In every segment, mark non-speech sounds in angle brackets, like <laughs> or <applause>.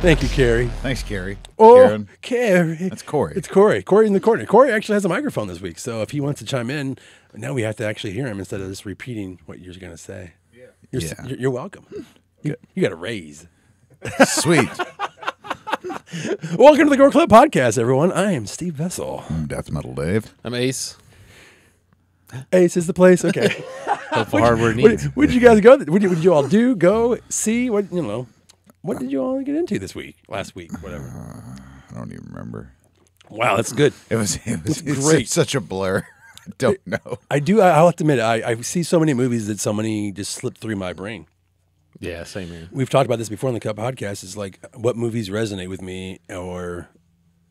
Thank you, Carrie. Thanks, Carrie. Oh, Karen. Carrie. That's Corey. It's Corey. Corey in the corner. Corey actually has a microphone this week, so if he wants to chime in, now we have to actually hear him instead of just repeating what you're going to say. Yeah. You're, Yeah. you're, you're welcome. You, you got a raise. <laughs> Sweet. <laughs> Welcome to the Gore Club Podcast, everyone. I am Steve Vessell. I'm Death Metal Dave. I'm Ace. <gasps> Ace is the place. Okay. <laughs> Hopeful hardware what, needs. what did you guys go? What did, what did you all do? Go see? What you know? What did you all get into this week? Last week, whatever. Uh, I don't even remember. Wow, that's good. It was it was it's great. such a blur. <laughs> I don't know. I do. I, I'll have to admit, I, I see so many movies that so many just slip through my brain. Yeah, same here. We've talked about this before on the Cup podcast. Is like what movies resonate with me, or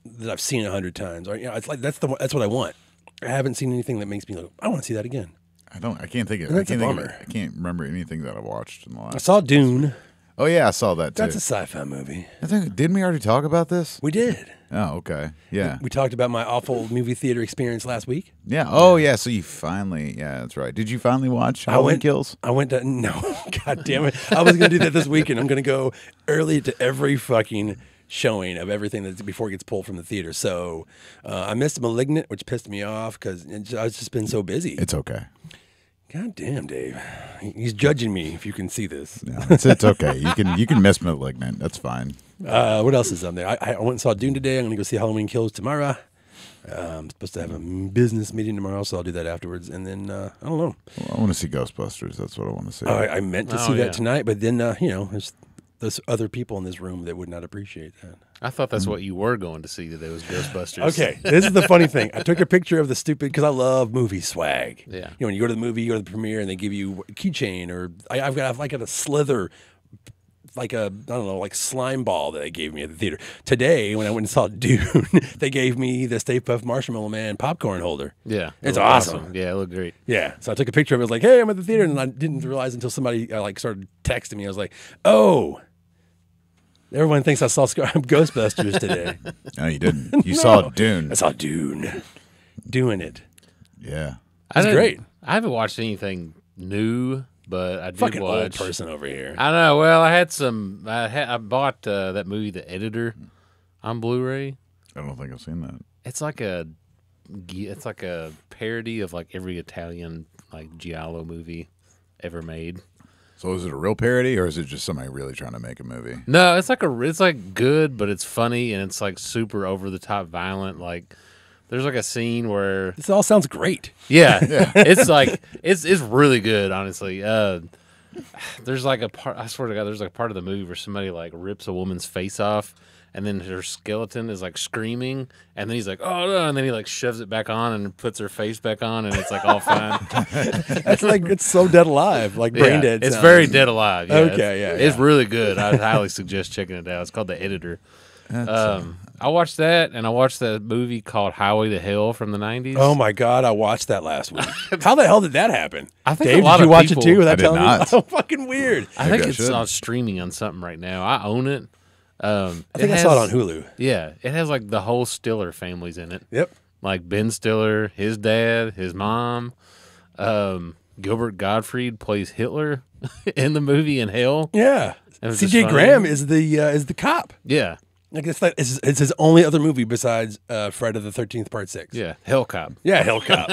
that I've seen a hundred times, or you know, it's like that's the that's what I want. I haven't seen anything that makes me like I want to see that again. I don't. I can't think of. And I that's a can't think of, bummer. I can't remember anything that I've watched in the last. I saw Dune. Oh yeah, I saw that too. That's a sci-fi movie. I think didn't we already talk about this? We did. Oh okay. Yeah. We talked about my awful movie theater experience last week. Yeah. Oh yeah. So you finally. Yeah, that's right. Did you finally watch Halloween went- Kills? I went to no, <laughs> god damn it! I was gonna do that this weekend. I'm gonna go early to every fucking showing of everything that's before it gets pulled from the theater. So uh, I missed *Malignant*, which pissed me off because I've just been so busy. It's okay. God damn, Dave, he's judging me. If you can see this, No, it's, it's okay. You can you can miss Malignant. That's fine. uh, what else is on there? I, I went and saw *Dune* today. I'm gonna go see *Halloween Kills* tomorrow. Uh, I'm supposed to have a business meeting tomorrow, so I'll do that afterwards. And then uh, I don't know. Well, I want to see Ghostbusters. That's what I want to see. I, I meant to Oh, see that tonight, but then uh, you know, there's there's other people in this room that would not appreciate that. I thought that's what you were going to see today was Ghostbusters. <laughs> Okay, this is the funny thing. I took a picture of the stupid because I love movie swag. Yeah. you know, when you go to the movie, you go to the premiere, and they give you a keychain, or I, I've got I've like got a slither, like a I don't know, like slime ball that they gave me at the theater today when I went and saw <laughs> Dune. they gave me the Stay Puft Marshmallow Man popcorn holder. Yeah. it It's looked awesome. Yeah, it looked great. Yeah, so I took a picture of it. I was like, "Hey, I'm at the theater," and I didn't realize until somebody uh, like started texting me. I was like, "Oh." Everyone thinks I saw Scar- <laughs> Ghostbusters today. no, you didn't. <laughs> You saw Dune. I saw Dune doing it. Yeah. I It's great. I haven't watched anything new, but I did Fucking old watch. person over here. I know. Well, I had some. I had, I bought uh, that movie, The Editor, on Blu-ray. I don't think I've seen that. It's like a, it's like a parody of like every Italian like giallo movie ever made. So is it a real parody or is it just somebody really trying to make a movie? No, it's like a it's like good, but it's funny and it's like super over the top violent. Like there's like a scene where This all sounds great. <laughs> yeah, it's like it's it's really good, honestly. Uh there's like a part I swear to God, there's like a part of the movie where somebody like rips a woman's face off and then her skeleton is like screaming and then he's like, Oh no and then he like shoves it back on and puts her face back on and it's like all fine. <laughs> It's like it's so dead alive, like brain Yeah, dead. It's sounds. very dead alive. Yeah, Okay, it's- yeah, It's really good. I highly suggest checking it out. It's called The Editor. Um, I watched that, and I watched that movie called Highway to Hell from the '90s. Oh my god, I watched that last week. How the hell did that happen? I think Dave, a lot did you of watch people- it too? Without I did telling not. <laughs> me? Oh, fucking weird. I think it's on streaming on something right now. I own it. Um, I think I saw it on Hulu. Yeah, it has like the whole Stiller families in it. Yep. Like Ben Stiller, his dad, his mom. Um, Gilbert Gottfried plays Hitler <laughs> in the movie in Hell. Yeah. It was just C.J. Graham is the uh, is the cop. Yeah, Like it's, like, it's, it's his only other movie besides uh, Friday the Thirteenth Part Six. yeah, Hell Cop. Yeah, Hell Cop.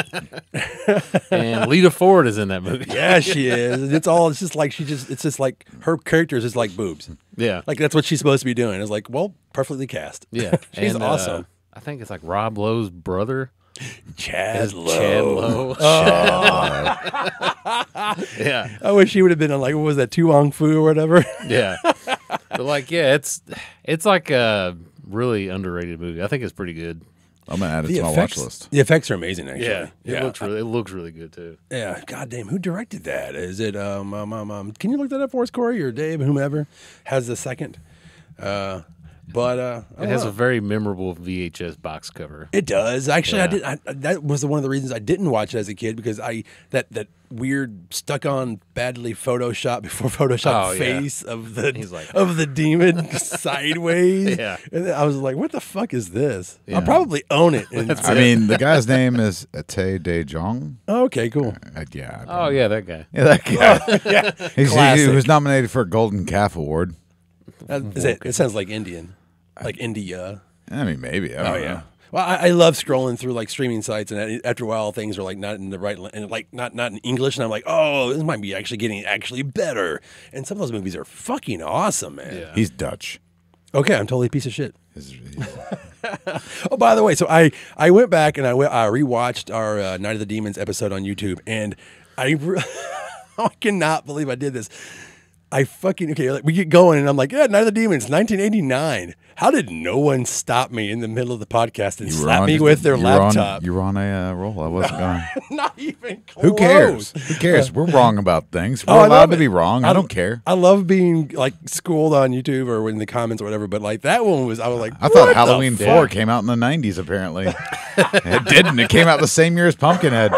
<laughs> and Lita Ford is in that movie. yeah, she is. It's all. It's just like she just. It's just like her character is just like boobs. Yeah, Like that's what she's supposed to be doing. It's like, well, perfectly cast. yeah, <laughs> she's And, uh, awesome. I think it's like Rob Lowe's brother. Chad Lowe. Chad Lowe. <laughs> yeah, I wish he would have been on like what was that, To Wong Foo or whatever. yeah. But like, yeah, it's it's like a really underrated movie. I think it's pretty good. I'm gonna add it the to my effects, watch list. the effects are amazing. Actually, it yeah, looks really it looks really good too. yeah. God damn, who directed that? Is it um, um, um, um can you look that up for us, Corey or Dave, whomever has the second? Uh, But uh, It has know. a very memorable VHS box cover. It does actually. I did. I, that was one of the reasons I didn't watch it as a kid because I that that weird stuck on badly Photoshop before <laughs> Photoshop Oh, yeah. face of the like- of the demon <laughs> sideways. Yeah. and I was like, what the fuck is this? Yeah. I'll probably own it. And, <laughs> I mean, the guy's name is Ate De Jong. okay, cool. Uh, yeah. I don't Oh yeah, that guy. Yeah, that guy. He's, he, Classic. was nominated for a Golden Calf Award. Is it, it sounds like Indian, like India. I mean, maybe. I don't know. Well, I, I love scrolling through like streaming sites, and after a while, things are like not in the right, and like not not in English, and I'm like, oh, this might be actually getting actually better. And some of those movies are fucking awesome, man. Yeah. He's Dutch. Okay, I'm totally a piece of shit. He's- he's- <laughs> Oh, by the way, so I I went back and I we- I rewatched our uh, Night of the Demons episode on YouTube, and I re- <laughs> I cannot believe I did this. I fucking okay. Like, we get going, and I'm like, yeah, Night of the Demons, 1989. How did no one stop me in the middle of the podcast and slap on- me with their you on- laptop? you were on a uh, roll. I wasn't going. <laughs> Not even close. Who cares? Who <laughs> cares? We're wrong about things. We're Oh, allowed to be wrong. I, don't care. I love being like schooled on YouTube or in the comments or whatever, but like that one was, I was like, I thought Halloween? 4 came out in the 90s, apparently. <laughs> it didn't. It came out the same year as Pumpkinhead.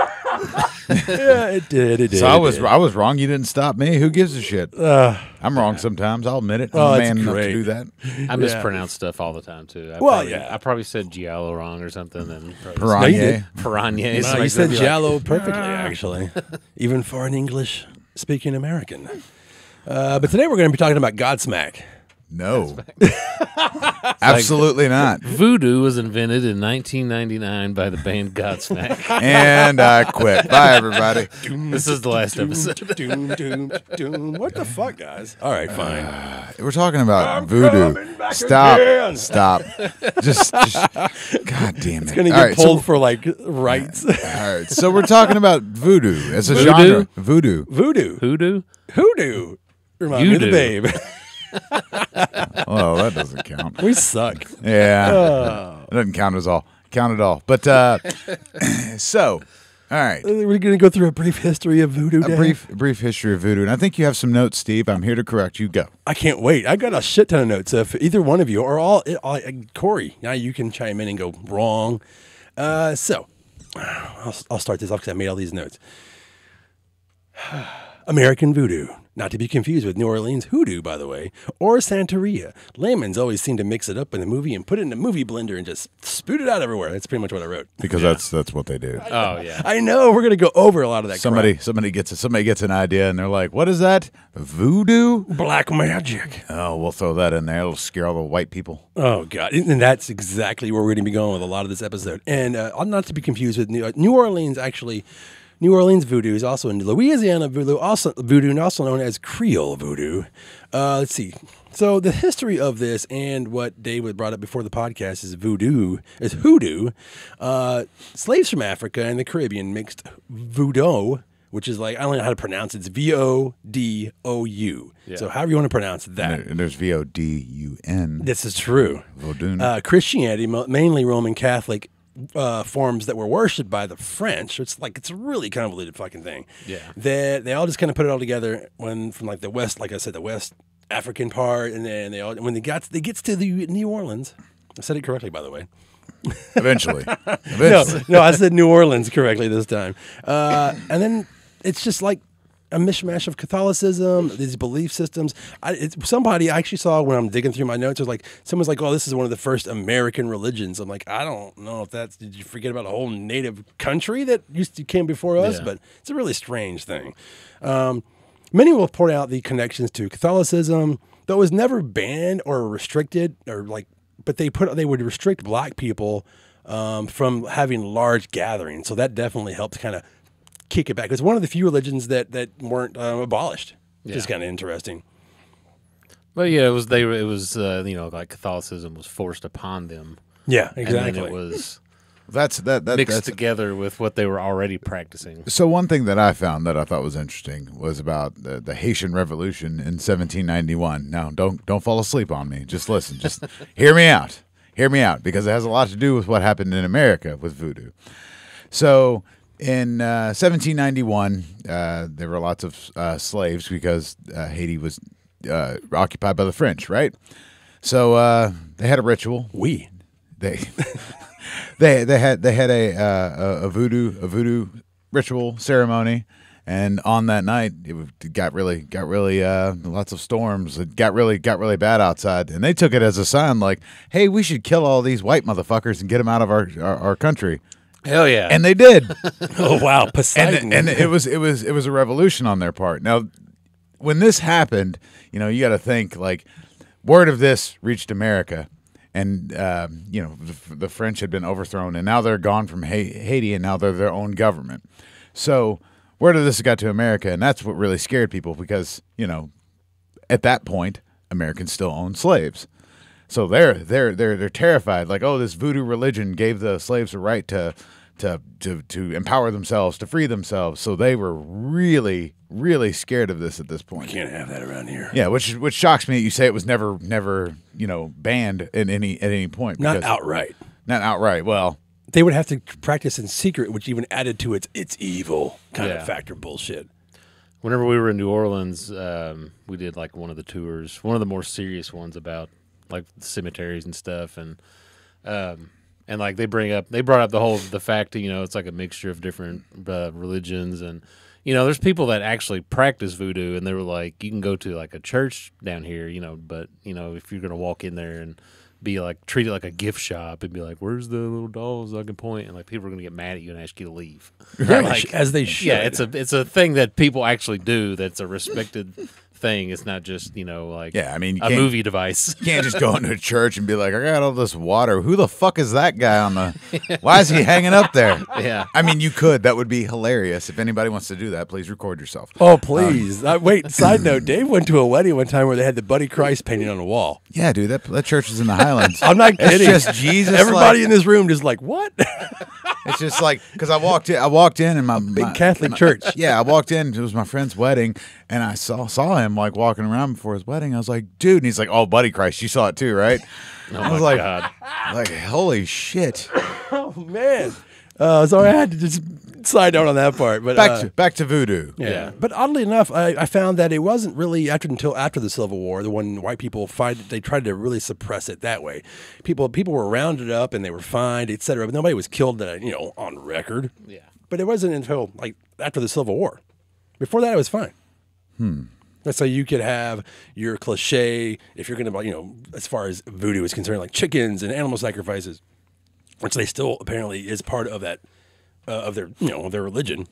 Yeah, it did. It did. So I was did. I was wrong. You didn't stop me. Who gives a shit? Uh, I'm wrong sometimes. I'll admit it. I'm Oh, a that's man enough to do that. I mispronounce stuff all the time too. I Well, probably, yeah. I probably said giallo wrong or something. And probably Piranha. No, you piranha. No, you said gonna like, perfectly, actually, even for an English speaking American. Uh, but today we're going to be talking about Godsmack. No. <laughs> Absolutely not. Voodoo was invented in 1999 by the band Godsmack. <laughs> And I quit. Bye, everybody. <laughs> this is the last episode. doom, doom, doom. What the fuck, guys? All right, uh, fine. We're talking about I'm voodoo. coming back Stop. again. Stop. Just, just. God damn it. It's going to get right, so- pulled for like rights. all right. So we're talking about voodoo as a Voodoo? genre. Voodoo. Voodoo. Hoodoo? Hoodoo. Remind You me of the do. babe. <laughs> Oh, that doesn't count. we suck. Yeah. Oh. It doesn't count as all. Count it all. But uh <clears throat> so all right. We're going to go through a brief history of voodoo. A brief brief history of voodoo. And I think you have some notes, Steve. I'm here to correct you. Go. I can't wait. I got a shit ton of notes. If either one of you or all, all Corey, now you can chime in and go wrong. Uh, so I'll, I'll start this off because I made all these notes. <sighs> American voodoo, not to be confused with New Orleans hoodoo, by the way, or Santeria. Layman's always seem to mix it up in the movie and put it in a movie blender and just spoot it out everywhere. That's pretty much what I wrote. Because that's that's what they do. Oh, yeah. <laughs> I know we're gonna go over a lot of that. Somebody crap. somebody gets a, somebody gets an idea and they're like, "What is that? Voodoo?" black magic. Oh, we'll throw that in there. It'll scare all the white people. Oh God, and that's exactly where we're going to be going with a lot of this episode. And uh, not to be confused with New, uh, New Orleans, actually, New Orleans voodoo is also in Louisiana voodoo, also voodoo, and also known as Creole voodoo. Uh, let's see. So the history of this and what David brought up before the podcast is voodoo, is hoodoo. Uh, slaves from Africa and the Caribbean mixed voodoo, which is like I don't know how to pronounce it. It's V O D O U. Yeah. So however you want to pronounce that. And there's V O D U N. This is true. Vodun. Uh, Christianity, mainly Roman Catholic uh, forms that were worshipped by the French. It's like it's a really convoluted fucking thing. Yeah. They they all just kind of put it all together when from like the west, like I said, the West African part, and then they all when they got they gets to the New Orleans. I said it correctly, by the way. <laughs> Eventually. No, no, I said New Orleans correctly this time. Uh, and then it's just like a mishmash of Catholicism, these belief systems. I, it's, somebody I actually saw when I'm digging through my notes was like, someone's like, "Oh, this is one of the first American religions." I'm like, I don't know if that's. Did you forget about a whole native country that used to came before us? Yeah. But it's a really strange thing. Um, many will point out the connections to Catholicism, though it was never banned or restricted or like. But they put they would restrict black people um, from having large gatherings, so that definitely helped kind of kick it back. It's one of the few religions that that weren't um, abolished, which is kind of interesting. But yeah, it was they. It was uh, you know like Catholicism was forced upon them, Yeah, and exactly. then it was <laughs> That's that that mixed that's together with what they were already practicing. So one thing that I found that I thought was interesting was about the, the Haitian Revolution in 1791. Now, don't don't fall asleep on me. Just listen. Just <laughs> hear me out. Hear me out because it has a lot to do with what happened in America with voodoo. So in uh, 1791, uh, there were lots of uh, slaves because uh, Haiti was uh, occupied by the French, right? So uh, they had a ritual. We. They <laughs> they they had they had a uh, a, voodoo a voodoo ritual ceremony, and on that night it got really got really uh, lots of storms. It got really got really bad outside, and they took it as a sign like, hey, we should kill all these white motherfuckers and get them out of our our, our country, Hell yeah. and they did. <laughs> Oh wow, and Poseidon. and it was it was it was a revolution on their part. Now, when this happened, you know, you got to think like word of this reached America, and um, you know the, the French had been overthrown, and now they're gone from Ha- Haiti, and now they're their own government. So word of this got to America, and that's what really scared people because you know at that point Americans still owned slaves. So they're they're they're they're terrified. Like, oh, this voodoo religion gave the slaves a right to to to to empower themselves, to free themselves. So they were really really scared of this at this point. You can't have that around here. Yeah, which which shocks me. that You say it was never never you know banned at any at any point. Not because- outright. Not outright. Well, They would have to practice in secret, which even added to its it's evil kind Yeah. of factor bullshit. Whenever we were in New Orleans, um, we did like one of the tours, one of the more serious ones about like cemeteries and stuff, and um, and like they bring up, they brought up the whole the fact that you know it's like a mixture of different uh, religions, and you know there's people that actually practice voodoo, and they were like, you can go to like a church down here, you know, but you know if you're gonna walk in there and be like treat it like a gift shop and be like, where's the little dolls I can point, and like people are gonna get mad at you and ask you to leave. <laughs> Like, as they should. Yeah, it's a it's a thing that people actually do. That's a respected thing. It's not just you know like Yeah, I mean, a movie device. you can't just go into a church and be like, I got all this water. Who the fuck is that guy on the? <laughs> Why is he hanging up there? Yeah. I mean, you could. That would be hilarious. If anybody wants to do that, please record yourself. Oh please! Uh, wait. Side note: <laughs> Dave went to a wedding one time where they had the Buddy Christ painting on the wall. Yeah, dude, that that church is in the Highlands. <laughs> I'm not It's kidding. just Jesus. Everybody like- in this room just like what? It's just like because I walked in, I walked in, and my Big my- Catholic my- church. Yeah, I walked in. It was my friend's wedding, and I saw saw him like walking around before his wedding. I was like, dude, and he's like, oh, buddy Christ, you saw it too, right? <laughs> Oh I was my like, god! like holy shit. <laughs> oh man! Uh, so I had to just side note on that part. But Back uh, to back to voodoo. Yeah. Yeah. But oddly enough, I, I found that it wasn't really after until after the Civil War, the one white people find they tried to really suppress it that way. People people were rounded up and they were fined, et cetera, but nobody was killed, uh, you know, on record. Yeah. But it wasn't until like after the Civil War. Before that, it was fine. Hmm. That's so you could have your cliche if you're going to, you know, as far as voodoo is concerned, like chickens and animal sacrifices, which they still apparently is part of that uh, of their, you know, of their religion.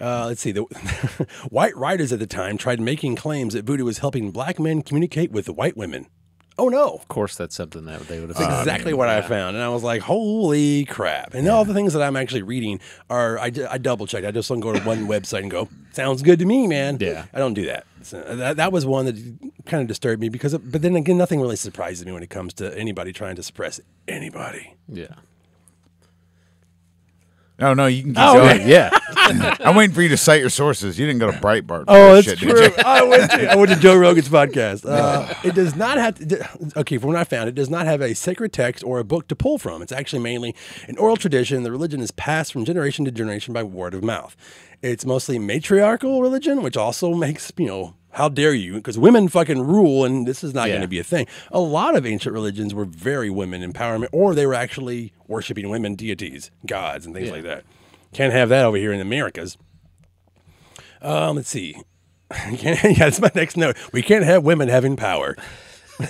Uh, let's see. The <laughs> white writers at the time tried making claims that voodoo was helping black men communicate with white women. Oh no! Of course, that's something that they would have. That's exactly what I found, and I was like, "Holy crap!" And all the things that I'm actually reading are, I double checked. I just don't go to one <laughs> website and go, "Sounds good to me, man." Yeah. I don't do that. So that, that was one that kind of disturbed me because, but then again, nothing really surprises me when it comes to anybody trying to suppress anybody. Yeah. No, no, you can keep Oh, going. Yeah. <laughs> I'm waiting for you to cite your sources. You didn't go to Breitbart. for Oh, that's shit, true. <laughs> I went to I went to Joe Rogan's podcast. <laughs> Uh, it does not have to. Okay, from what I found, it does not have a sacred text or a book to pull from. It's actually mainly an oral tradition. The religion is passed from generation to generation by word of mouth. It's mostly matriarchal religion, which also makes you know. How dare you? Because women fucking rule, and this is not Yeah. going to be a thing. A lot of ancient religions were very women empowerment, or they were actually worshiping women deities, gods, and things like that. Can't have that over here in the Americas. Um, let's see. <laughs> Yeah, that's my next note. We can't have women having power. <laughs>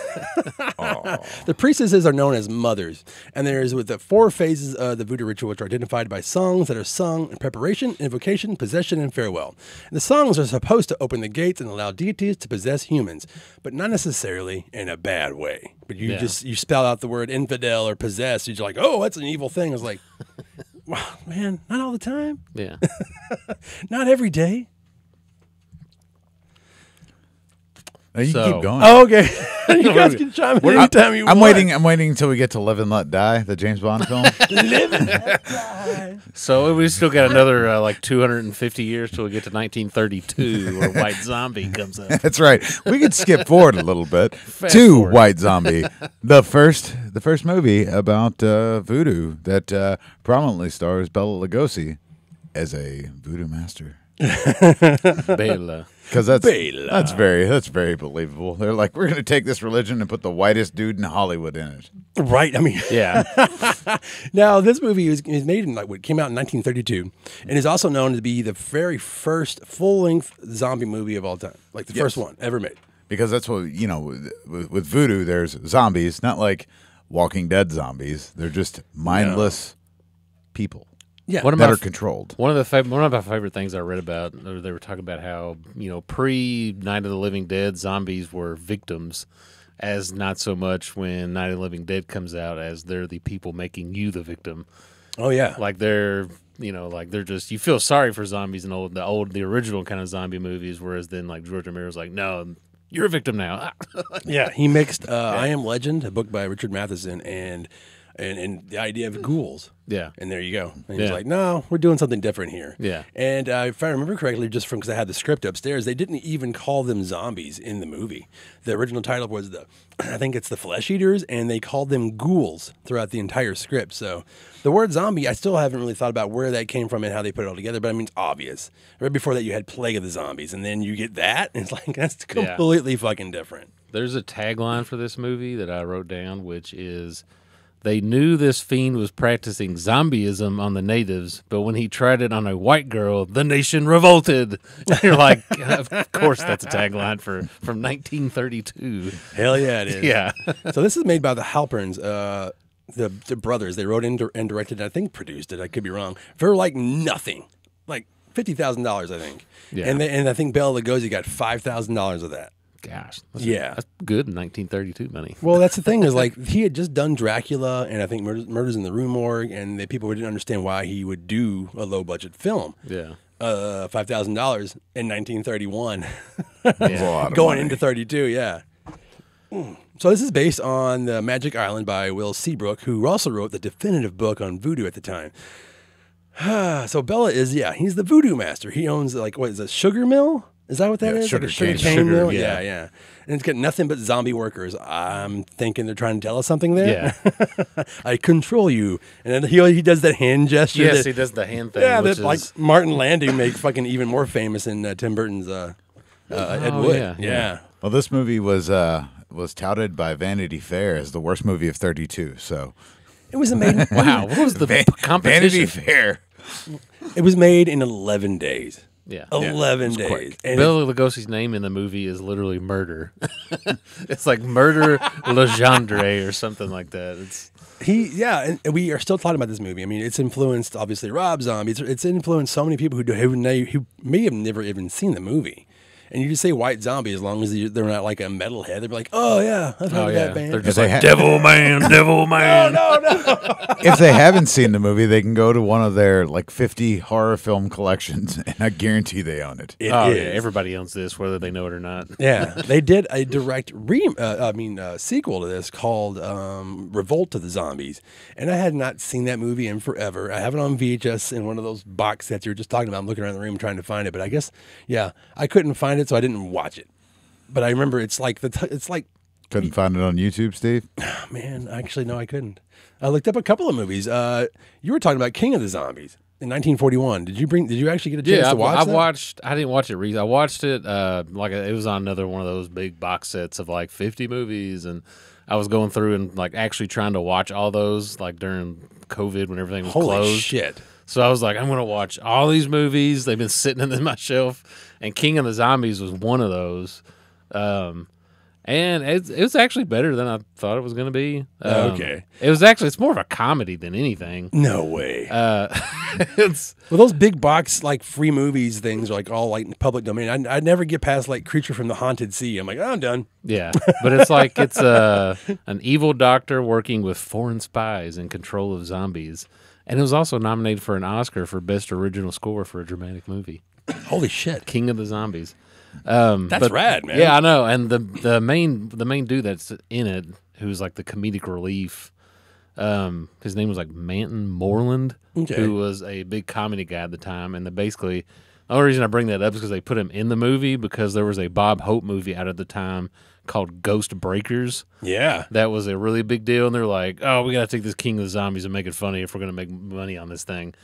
The priestesses are known as mothers, and there is with the four phases of the voodoo ritual, which are identified by songs that are sung in preparation, invocation, possession, and farewell. And the songs are supposed to open the gates and allow deities to possess humans, but not necessarily in a bad way. But you Yeah. just you spell out the word infidel or possess, you're like, oh, that's an evil thing. It's like, <laughs> wow, man, not all the time, Yeah. <laughs> not every day. No, you So- keep going. Oh, okay. <laughs> you guys can chime in anytime you I'm want. waiting. I'm waiting until we get to Live and Let Die, the James Bond <laughs> film. Live and Let Die. So we still got another uh, like 250 years till we get to 1932, where White Zombie comes up. <laughs> That's right. We could skip forward a little bit to forward. White Zombie, the first, the first movie about uh, voodoo that uh, prominently stars Bela Lugosi as a voodoo master. <laughs> Bela. Because that's Bela. that's very that's very believable. They're like, we're going to take this religion and put the whitest dude in Hollywood in it. Right. I mean, Yeah. <laughs> now this movie was, was made in like what came out in 1932, and is also known to be the very first full length zombie movie of all time, like the first one ever made. Because that's what you know with, with, with voodoo. There's zombies, not like Walking Dead zombies. They're just mindless people Yeah. One of that my are controlled. One of the fav- one of my favorite things I read about, they were talking about how you know pre Night of the Living Dead zombies were victims, as not so much when Night of the Living Dead comes out as they're the people making you the victim. oh yeah. Like they're you know like they're just you feel sorry for zombies in old the old the original kind of zombie movies, whereas then like George Romero's like no you're a victim now. <laughs> Yeah, he mixed uh, "I Am Legend," a book by Richard Matheson, and and and the idea of ghouls. Yeah. And there you go. And he's Yeah. like, "No, we're doing something different here." Yeah. And uh, if I remember correctly, just from because I had the script upstairs, they didn't even call them zombies in the movie. The original title was the, <clears throat> I think it's the Flesh Eaters, and they called them ghouls throughout the entire script. So the word zombie, I still haven't really thought about where that came from and how they put it all together. But I mean, it's obvious. Right before that, you had Plague of the Zombies, and then you get that, and it's like <laughs> that's Yeah. completely fucking different. There's a tagline for this movie that I wrote down, which is they knew this fiend was practicing zombieism on the natives, but when he tried it on a white girl, the nation revolted. <laughs> You're like, of course, that's a tagline for from 1932. Hell yeah, it is. <laughs> Yeah, so this is made by the Halperins, uh, the the brothers. They wrote and, and directed, and I think produced it. I could be wrong. For like nothing, like fifty thousand dollars, I think. Yeah. And they, and I think Bela Lugosi got five thousand dollars of that. Gosh, that's, Yeah. that's good in 1932 money. Well, that's the thing is like <laughs> he had just done Dracula and I think Murders, Murders in the Rue Morgue, and the people didn't understand why he would do a low budget film. Yeah, Uh, five thousand dollars in nineteen thirty one. That's <laughs> a lot of going into 32 yeah Mm. so this is based on the magic island by will seabrook who also wrote the definitive book on voodoo at the time <sighs> so Bela is yeah he's the voodoo master he owns like what is a sugar mill is that what that Yeah, is? sugar like a sugar cane. cane Sugar, mill yeah. yeah yeah and it's got nothing but zombie workers i'm thinking they're trying to tell us something there yeah, <laughs> i control you and then he, he does that hand gesture yes, that, he does the hand thing. yeah which that like Martin Landau make fucking even more famous in uh, tim burton's uh, uh, Ed Oh, Wood. yeah, yeah. yeah. Well, this movie was uh, was touted by Vanity Fair as the worst movie of 32. So It was made. <laughs> wow. What was the <laughs> Van- competition? Vanity Fair. It was made in 11 days. Yeah. 11 days. quick. And Bela Lugosi's name in the movie is literally murder. <laughs> it's like murder Legendre or something like that. It's he, yeah, and we are still talking about this movie. I mean, it's influenced obviously Rob Zombie. It's, it's influenced so many people who do, who, who may have never even seen the movie. And you just say White Zombie as long as you- they're not like a metalhead. They're like, oh yeah, I've heard oh of yeah, that band. they're just like ha- devil man, devil <laughs> man. No, no, no. <laughs> if they haven't seen the movie, they can go to one of their like 50 horror film collections, <laughs> and I guarantee they own it. It Oh is. yeah, everybody owns this, whether they know it or not. Yeah, they did a direct re, uh, I mean, uh, sequel to this called um, Revolt of the Zombies, and I had not seen that movie in forever. I have it on VHS in one of those box sets you were just talking about. I'm looking around the room trying to find it, but I guess, yeah, I couldn't find it, so I didn't watch it. But I remember it's like the t- it's like Couldn't find it on YouTube, Steve. <sighs> man, actually no, I couldn't. I looked up a couple of movies. Uh, you were talking about King of the Zombies in 1941. Did you bring? Did you actually get a chance Yeah, I, to watch I that? watched. I didn't watch it. Re- I watched it. Uh, like it was on another one of those big box sets of like fifty movies, and I was going through and like actually trying to watch all those like during COVID when everything was Holy closed. shit! So I was like, I'm gonna watch all these movies. They've been sitting in my <laughs> shelf, and King of the Zombies was one of those. Um, and it, it was actually better than I thought it was gonna be. Um, Okay. it was actually it's more of a comedy than anything. No way. Uh, <laughs> it's Well, those big box like free movies things are like all like public domain. I I never get past like Creature from the Haunted Sea. I'm like, oh, I'm done. yeah, but it's like it's uh, <laughs> an evil doctor working with foreign spies in control of zombies, and it was also nominated for an Oscar for best original score for a dramatic movie. Holy shit! King of the Zombies. Um, That's rad, man. Yeah, I know. And the the main the main dude that's in it, who's like the comedic relief, um, his name was like Mantan Moreland, Okay. who was a big comedy guy at the time. And the basically the only reason I bring that up is because they put him in the movie because there was a Bob Hope movie out at the time called Ghost Breakers. Yeah. That was a really big deal, and they're like, "Oh, we got to take this King of the Zombies and make it funny if we're going to make money on this thing."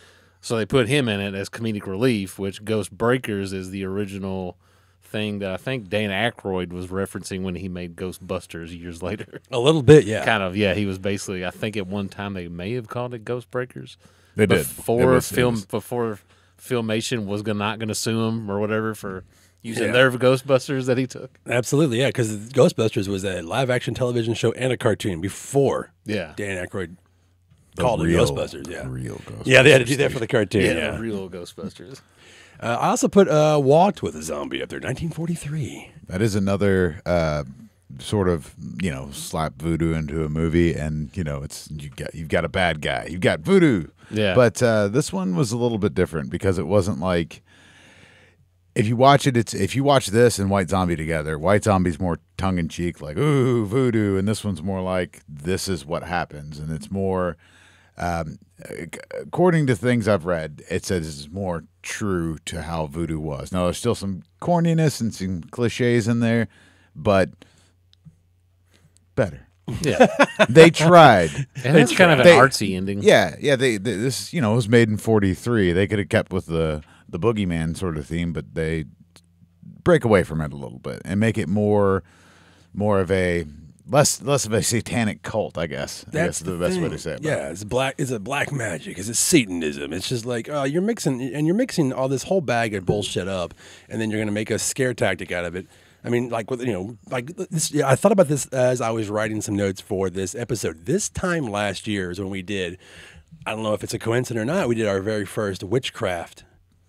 So they put him in it as comedic relief, which Ghost Breakers is the original thing that I think Dan Aykroyd was referencing when he made Ghostbusters years <laughs> later. A little bit, yeah. kind of, yeah. He was basically, I think at one time they may have called it Ghost Breakers. They did. Before was- film was- before filmation was gonna, not going to sue him or whatever for using Yeah. their Ghostbusters that he took. Absolutely, yeah. Because Ghostbusters was a live action television show and a cartoon before Yeah, Dan Aykroyd The called real- it Ghostbusters. Yeah, real Ghostbusters. yeah. They had to do that for the cartoon. yeah, Yeah. the real Ghostbusters. Uh, I also put uh, Walked with a Zombie up there, 1943. That is another uh, sort of you know slap voodoo into a movie, and you know it's you got you've got a bad guy, you've got voodoo. Yeah. But uh, this one was a little bit different because it wasn't like if you watch it, it's if you watch this and White Zombie together, White Zombie's more tongue in cheek, like ooh voodoo, and this one's more like this is what happens, and it's more. Um, according to things I've read, it says it's more true to how voodoo was. Now, there's still some corniness and some cliches in there, but better. Yeah, <laughs> They tried. <laughs> and it's kind of an They- artsy ending. Yeah, yeah. They, they this you know was made in '43. They could have kept with the the boogeyman sort of theme, but they break away from it a little bit and make it more more of a less less of a satanic cult. I guess. I guess is the, best way to say it. Yeah, it's black. It's a black magic. It's a Satanism. It's just like oh, you're mixing and you're mixing all this whole bag of bullshit up, and then you're gonna make a scare tactic out of it. I mean, like with you know, like this. Yeah, I thought about this as I was writing some notes for this episode. This time last year is when we did. I don't know if it's a coincidence or not. We did our very first witchcraft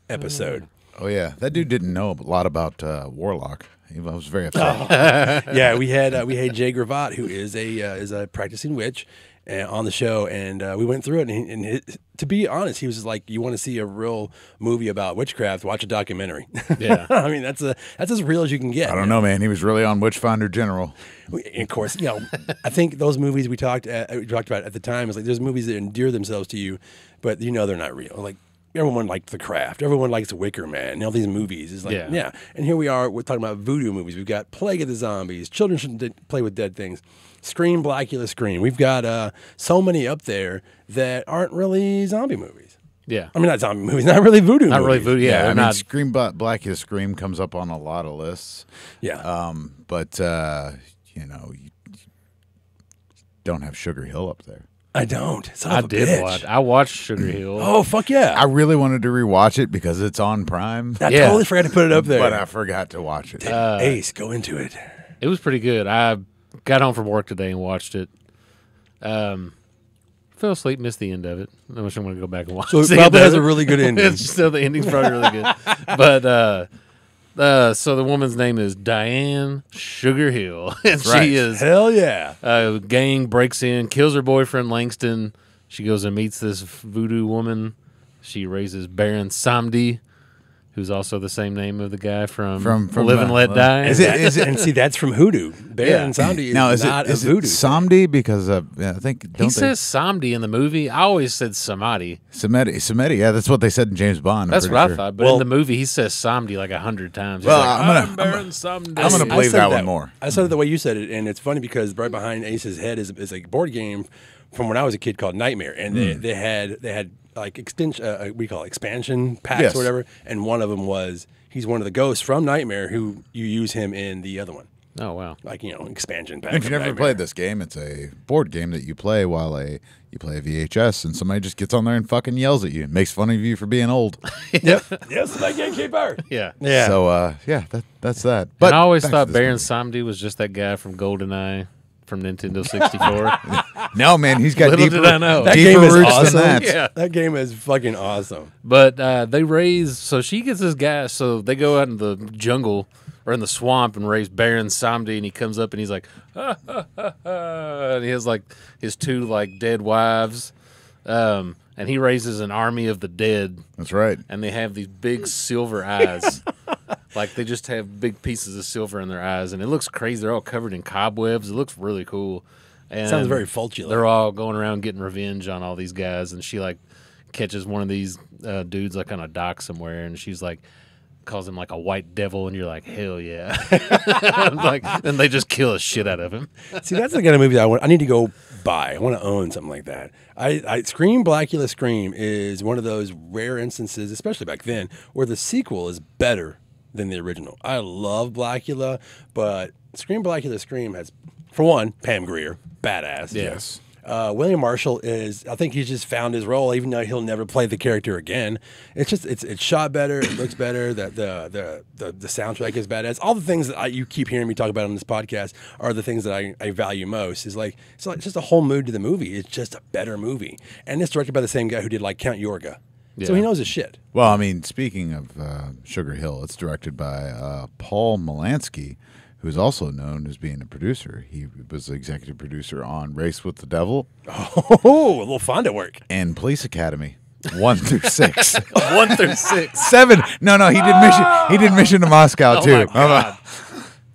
episode. Oh yeah, that dude didn't know a lot about uh, Warlock. He was very upset. <laughs> yeah, we had uh, we had Jay Gravatt, who is a uh, is a practicing witch, uh, on the show, and uh, we went through it. And, he, and his, to be honest, he was like, "You want to see a real movie about witchcraft? Watch a documentary." Yeah. <laughs> I mean that's a that's as real as you can get. I don't know, man. He was really on Witchfinder General. And of course, you know, I think those movies we talked uh, we talked about at the time is like there's movies that endear themselves to you, but you know they're not real. Like everyone liked The Craft, everyone likes Wicker Man, and all these movies is like Yeah. yeah. And here we are, we're talking about voodoo movies. We've got Plague of the Zombies, Children Shouldn't Di- Play with Dead Things, Scream, Blackula, Scream. We've got uh, so many up there that aren't really zombie movies. Yeah, I mean, not zombie movies, <laughs> not really voodoo. Movies. Not really voodoo. Yeah, I mean, not. Scream Bla- Black is Scream comes up on a lot of lists. Yeah, Um, but uh, you know, you, you don't have Sugar Hill up there. I don't. Son I did bitch. watch. I watched Sugar Hill. Oh fuck yeah! I really wanted to rewatch it because it's on Prime, I Yeah. totally forgot to put it up there. but I forgot to watch it. Uh, Ace, go into it. It was pretty good. I got home from work today and watched it. Um, fell asleep, missed the end of it. I wish I'm going to go back and watch. So it the probably has a <laughs> really good ending. so the ending's probably really good. <laughs> But uh, uh, so the woman's name is Diane Sugar Hill, <laughs> and right. she is Hell yeah! a gang breaks in, kills her boyfriend Langston. She goes and meets this voodoo woman. She raises Baron Samdi, who's also the same name of the guy from, From- from, Live and uh, Let uh, Die. is it- is it- and see, that's from Hoodoo. Bear Yeah. and Zombie is now is not it is a it voodoo. Samdi because uh, yeah, I think don't He they says Samdi in the movie. I always said Samadi. Samedi Samedi yeah that's what they said in James Bond. I'm That's what sure. I thought. But Well- in the movie, he says Samdi like a hundred times. He's Well, like, I'm gonna- I'm I'm Baron Samdi. I'm gonna I believe said that one more. I said it the way you said it, and it's funny because right behind Ace's head is, is a board game from when I was a kid called Nightmare, and they, Hmm. they had they had like extension, uh, we call it expansion packs Yes. or whatever, and one of them was he's one of the ghosts from Nightmare who you use him in the other one, Oh wow. like you know expansion pack. If you've from never played this game, it's a board game that you play while a you play a VHS, and somebody just gets on there and fucking yells at you, and makes fun of you for being old. <laughs> <laughs> yep, yes, my gamekeeper. <laughs> Yeah. Yeah, So uh, yeah, that that's that. But But I always thought Baron movie. Samdi was just that guy from GoldenEye from Nintendo 64. <laughs> No man, he's got Little deeper, did I know. that deeper game is roots awesome. than that. Yeah. that game is fucking awesome. But uh, they raise so she gets this guy. So they go out in the jungle or in the swamp and raise Baron Samdi, and he comes up and he's like, "Ah, ah, ah, ah," and he has like his two like dead wives, um, and he raises an army of the dead, That's right. and they have these big silver eyes. <laughs> Like they just have big pieces of silver in their eyes, and it looks crazy. They're all covered in cobwebs. It looks really cool. And Sounds very Fulci. they're all going around getting revenge on all these guys, and she like catches one of these uh, dudes like on a dock somewhere, and she's like, calls him like a white devil, and you're like, hell yeah. <laughs> like, and they just kill the shit out of him. See, that's the kind of movie that I want. I need to go buy. I want to own something like that. I, I Scream Blackula Scream is one of those rare instances, especially back then, where the sequel is better than the original. I love Blackula, but Scream Blackula Scream has, for one, Pam Grier, badass. Yes. Uh, William Marshall is, I think he's just found his role, even though he'll never play the character again. It's just, it's it's shot better, it looks better, the the the the, the soundtrack is badass. All the things that I, you keep hearing me talk about on this podcast are the things that I, I value most. Is like it's like just a whole mood to the movie. It's just a better movie, and it's directed by the same guy who did like Count Yorga, so he knows his shit. Well, I mean, speaking of uh, Sugar Hill, it's directed by uh, Paul Maslansky, who is also known as being a producer. He was the executive producer on Race with the Devil <laughs> Oh, a little Fonda work. and Police Academy, one through six. <laughs> One through six. Seven. No, no, he did mission. He did Mission to Moscow Oh too. my God.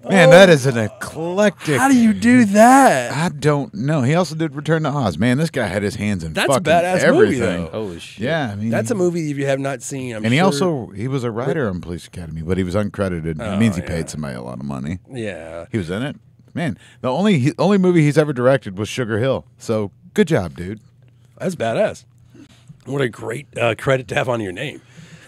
Man, that is an eclectic. How do you do that? I don't know. He also did Return to Oz. Man, this guy had his hands in That's a fucking badass movie, everything. though. Holy shit. Yeah, I mean, That's a movie if you have not seen. I'm and he sure- also he was a writer on Police Academy, but he was uncredited. it means he yeah. paid somebody a lot of money. yeah. He was in it. Man, the only he, only movie he's ever directed was Sugar Hill. So good job, dude. That's badass. What a great uh, credit to have on your name.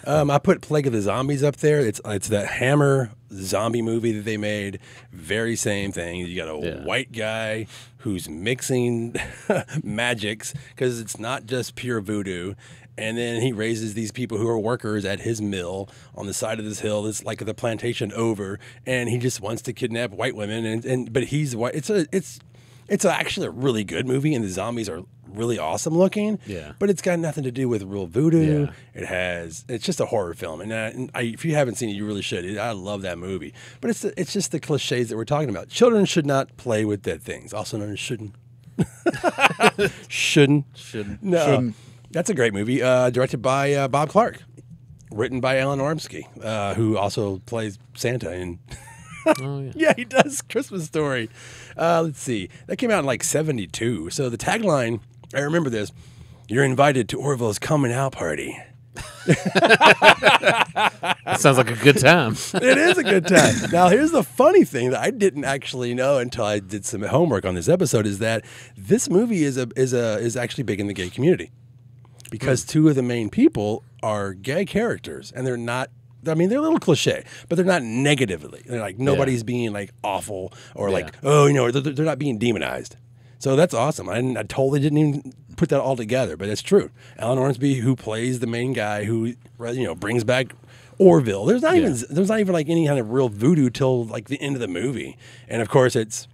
Um, I put Plague of the Zombies up there. It's it's that Hammer zombie movie that they made. Very same thing. You got a Yeah. white guy who's mixing <laughs> magics because it's not just pure voodoo. And then he raises these people who are workers at his mill on the side of this hill. It's like the plantation over, and he just wants to kidnap white women. And, and but he's white. It's a it's it's actually a really good movie, and the zombies are really awesome looking. Yeah. But it's got nothing to do with real voodoo. Yeah. It has. It's just a horror film, and, I, and I, if you haven't seen it, you really should. I love that movie. But it's it's just the cliches that we're talking about. Children should not play with dead things, also known as shouldn't. <laughs> shouldn't. Shouldn't. No. Shouldn't. That's a great movie. Uh, directed by uh, Bob Clark. Written by Alan Ormsby, uh, who also plays Santa in Oh, yeah. <laughs> yeah, he does. Christmas Story. Uh, let's see. That came out in like 72. So the tagline, I remember this You're invited to Orville's coming out party. That sounds like a good time. <laughs> It is a good time. now, here's the funny thing that I didn't actually know until I did some homework on this episode is that this movie is a is a is actually big in the gay community because hmm. two of the main people are gay characters and they're not. I mean, they're a little cliche, but they're not negatively. They're like nobody's being like awful or like oh, you know, they're, they're not being demonized. So that's awesome. I, didn't, I totally didn't even put that all together, but it's true. Alan Ormsby, who plays the main guy, who you know brings back Orville. There's not even there's not even like any kind of real voodoo till like the end of the movie, and of course it's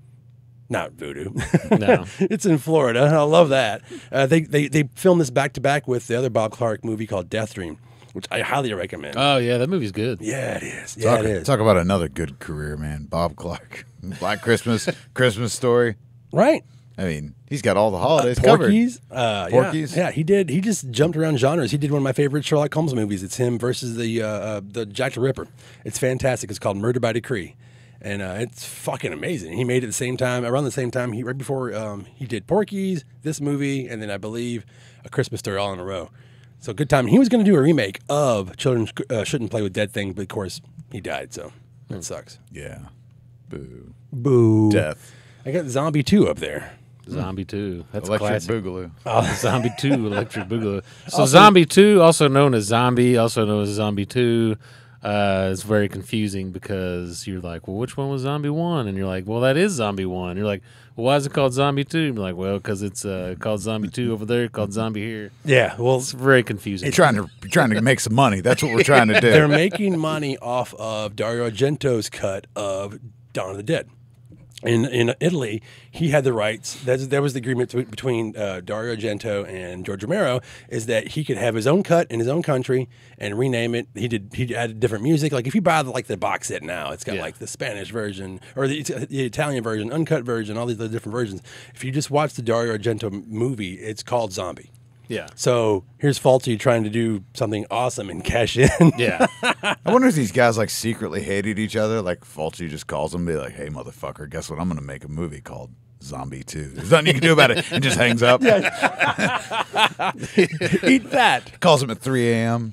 not voodoo. No. <laughs> it's in Florida. I love that. Uh, they they they filmed this back to back with the other Bob Clark movie called Death Dream, which I highly recommend. Oh yeah, that movie's good. yeah, it is. Yeah, talk, it is. talk about another good career, man. Bob Clark, <laughs> Black Christmas, Christmas Story. right. I mean, he's got all the holidays covered. Porky's. Uh, Porky's? Yeah, yeah, he did. He just jumped around genres. He did one of my favorite Sherlock Holmes movies. It's him versus the uh, uh, the Jack the Ripper. It's fantastic. It's called Murder by Decree, and uh, it's fucking amazing. He made it at the same time, around the same time. He right before um, he did Porky's, this movie, and then I believe A Christmas Story all in a row. So good time. He was going to do a remake of Children uh, Shouldn't Play with Dead Things, but of course he died. So that sucks. Yeah. Boo. Boo. Death. I got Zombie Two up there. Zombie Two. That's Electric classic. Boogaloo. <laughs> Oh, Zombie 2, Electric Boogaloo. So Zombie 2, also known as Zombie, also known as Zombie 2, uh, it's very confusing because you're like, well, which one was Zombie 1? And you're like, well, that is Zombie 1. You're like, well, why is it called Zombie 2? And you're like, well, because it's uh, called Zombie 2 over there, called Zombie here. Yeah. Well, It's very confusing. You're trying to you're trying to make some money. That's what we're trying to do. they're making money off of Dario Argento's cut of Dawn of the Dead. In in Italy, he had the rights. That's, that was the agreement to, between uh, Dario Argento and George Romero is that he could have his own cut in his own country and rename it. He did he added different music. Like if you buy the, like the box set now, it's got Yeah. like the Spanish version or the, the Italian version, uncut version, all these other different versions. If you just watch the Dario Argento movie, it's called Zombie. Yeah. So here's Fulci trying to do something awesome and cash in. Yeah. <laughs> I wonder if these guys like secretly hated each other. Like Fulci just calls him, and be like, "Hey, motherfucker, guess what? I'm going to make a movie called Zombie 2. There's nothing you can do about it." And just hangs up. <laughs> Eat that. Calls him at 3 a.m.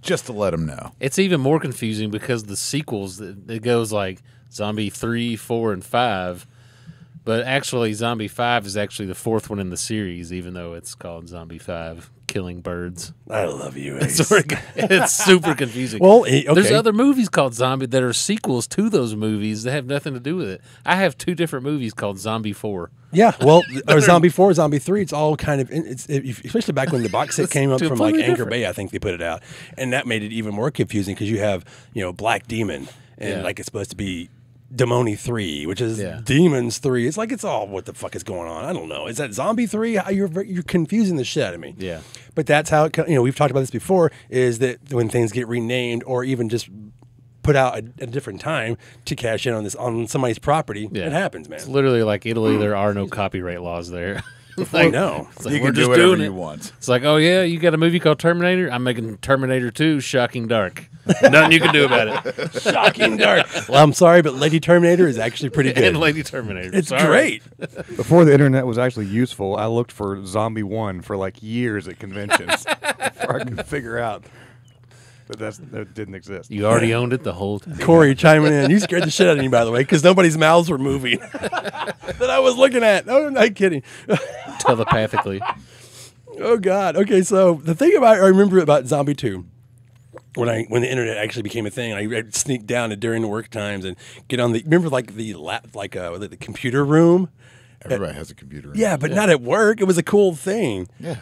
just to let him know. It's even more confusing because the sequels it it goes like Zombie three, four, and five, but actually Zombie five is actually the fourth one in the series, even though it's called Zombie five, Killing Birds. I love you. Ace. <laughs> It's super confusing. Well, eh, there's other movies called Zombie that are sequels to those movies that have nothing to do with it. I have two different movies called Zombie Four. Yeah, well, <laughs> or Zombie Four, Zombie Three. It's all kind of it's if, especially back when the box set <laughs> came up from like Anchor different. Bay. I think they put it out, and that made it even more confusing because you have you know Black Demon, and Yeah. like it's supposed to be Demoni Three, which is Yeah. Demons Three. It's like it's all what the fuck is going on. I don't know. Is that Zombie Three? You're you're confusing the shit out of me. Yeah. but that's how it, you know we've talked about this before. Is that when things get renamed or even just put out at a different time to cash in on this on somebody's property, Yeah. it happens, man. It's literally like Italy. Mm. There are no copyright laws there. <laughs> <laughs> I know. It's like, You we're can do just whatever doing you it. want. It's like, oh yeah, you got a movie called Terminator. I'm making Terminator 2 Shocking Dark. <laughs> Nothing you can do about it. Shocking dark. <laughs> Well, I'm sorry, but Lady Terminator is actually pretty good. And Lady Terminator. it's Sorry. great. Before the internet was actually useful, I looked for Zombie One for like years at conventions before I could figure out that that's, that didn't exist. You already owned it the whole time. Corey chiming in. You scared the shit out of me, by the way, because nobody's mouths were moving <laughs> that I was looking at. No, I'm not kidding. <laughs> telepathically. Oh God. Okay, so the thing about I remember about Zombie Two. When I when the internet actually became a thing, I would sneak down during work times and get on the remember like the lap like uh the computer room. Everybody has a computer. Yeah, but not at work. It was a cool thing. Yeah.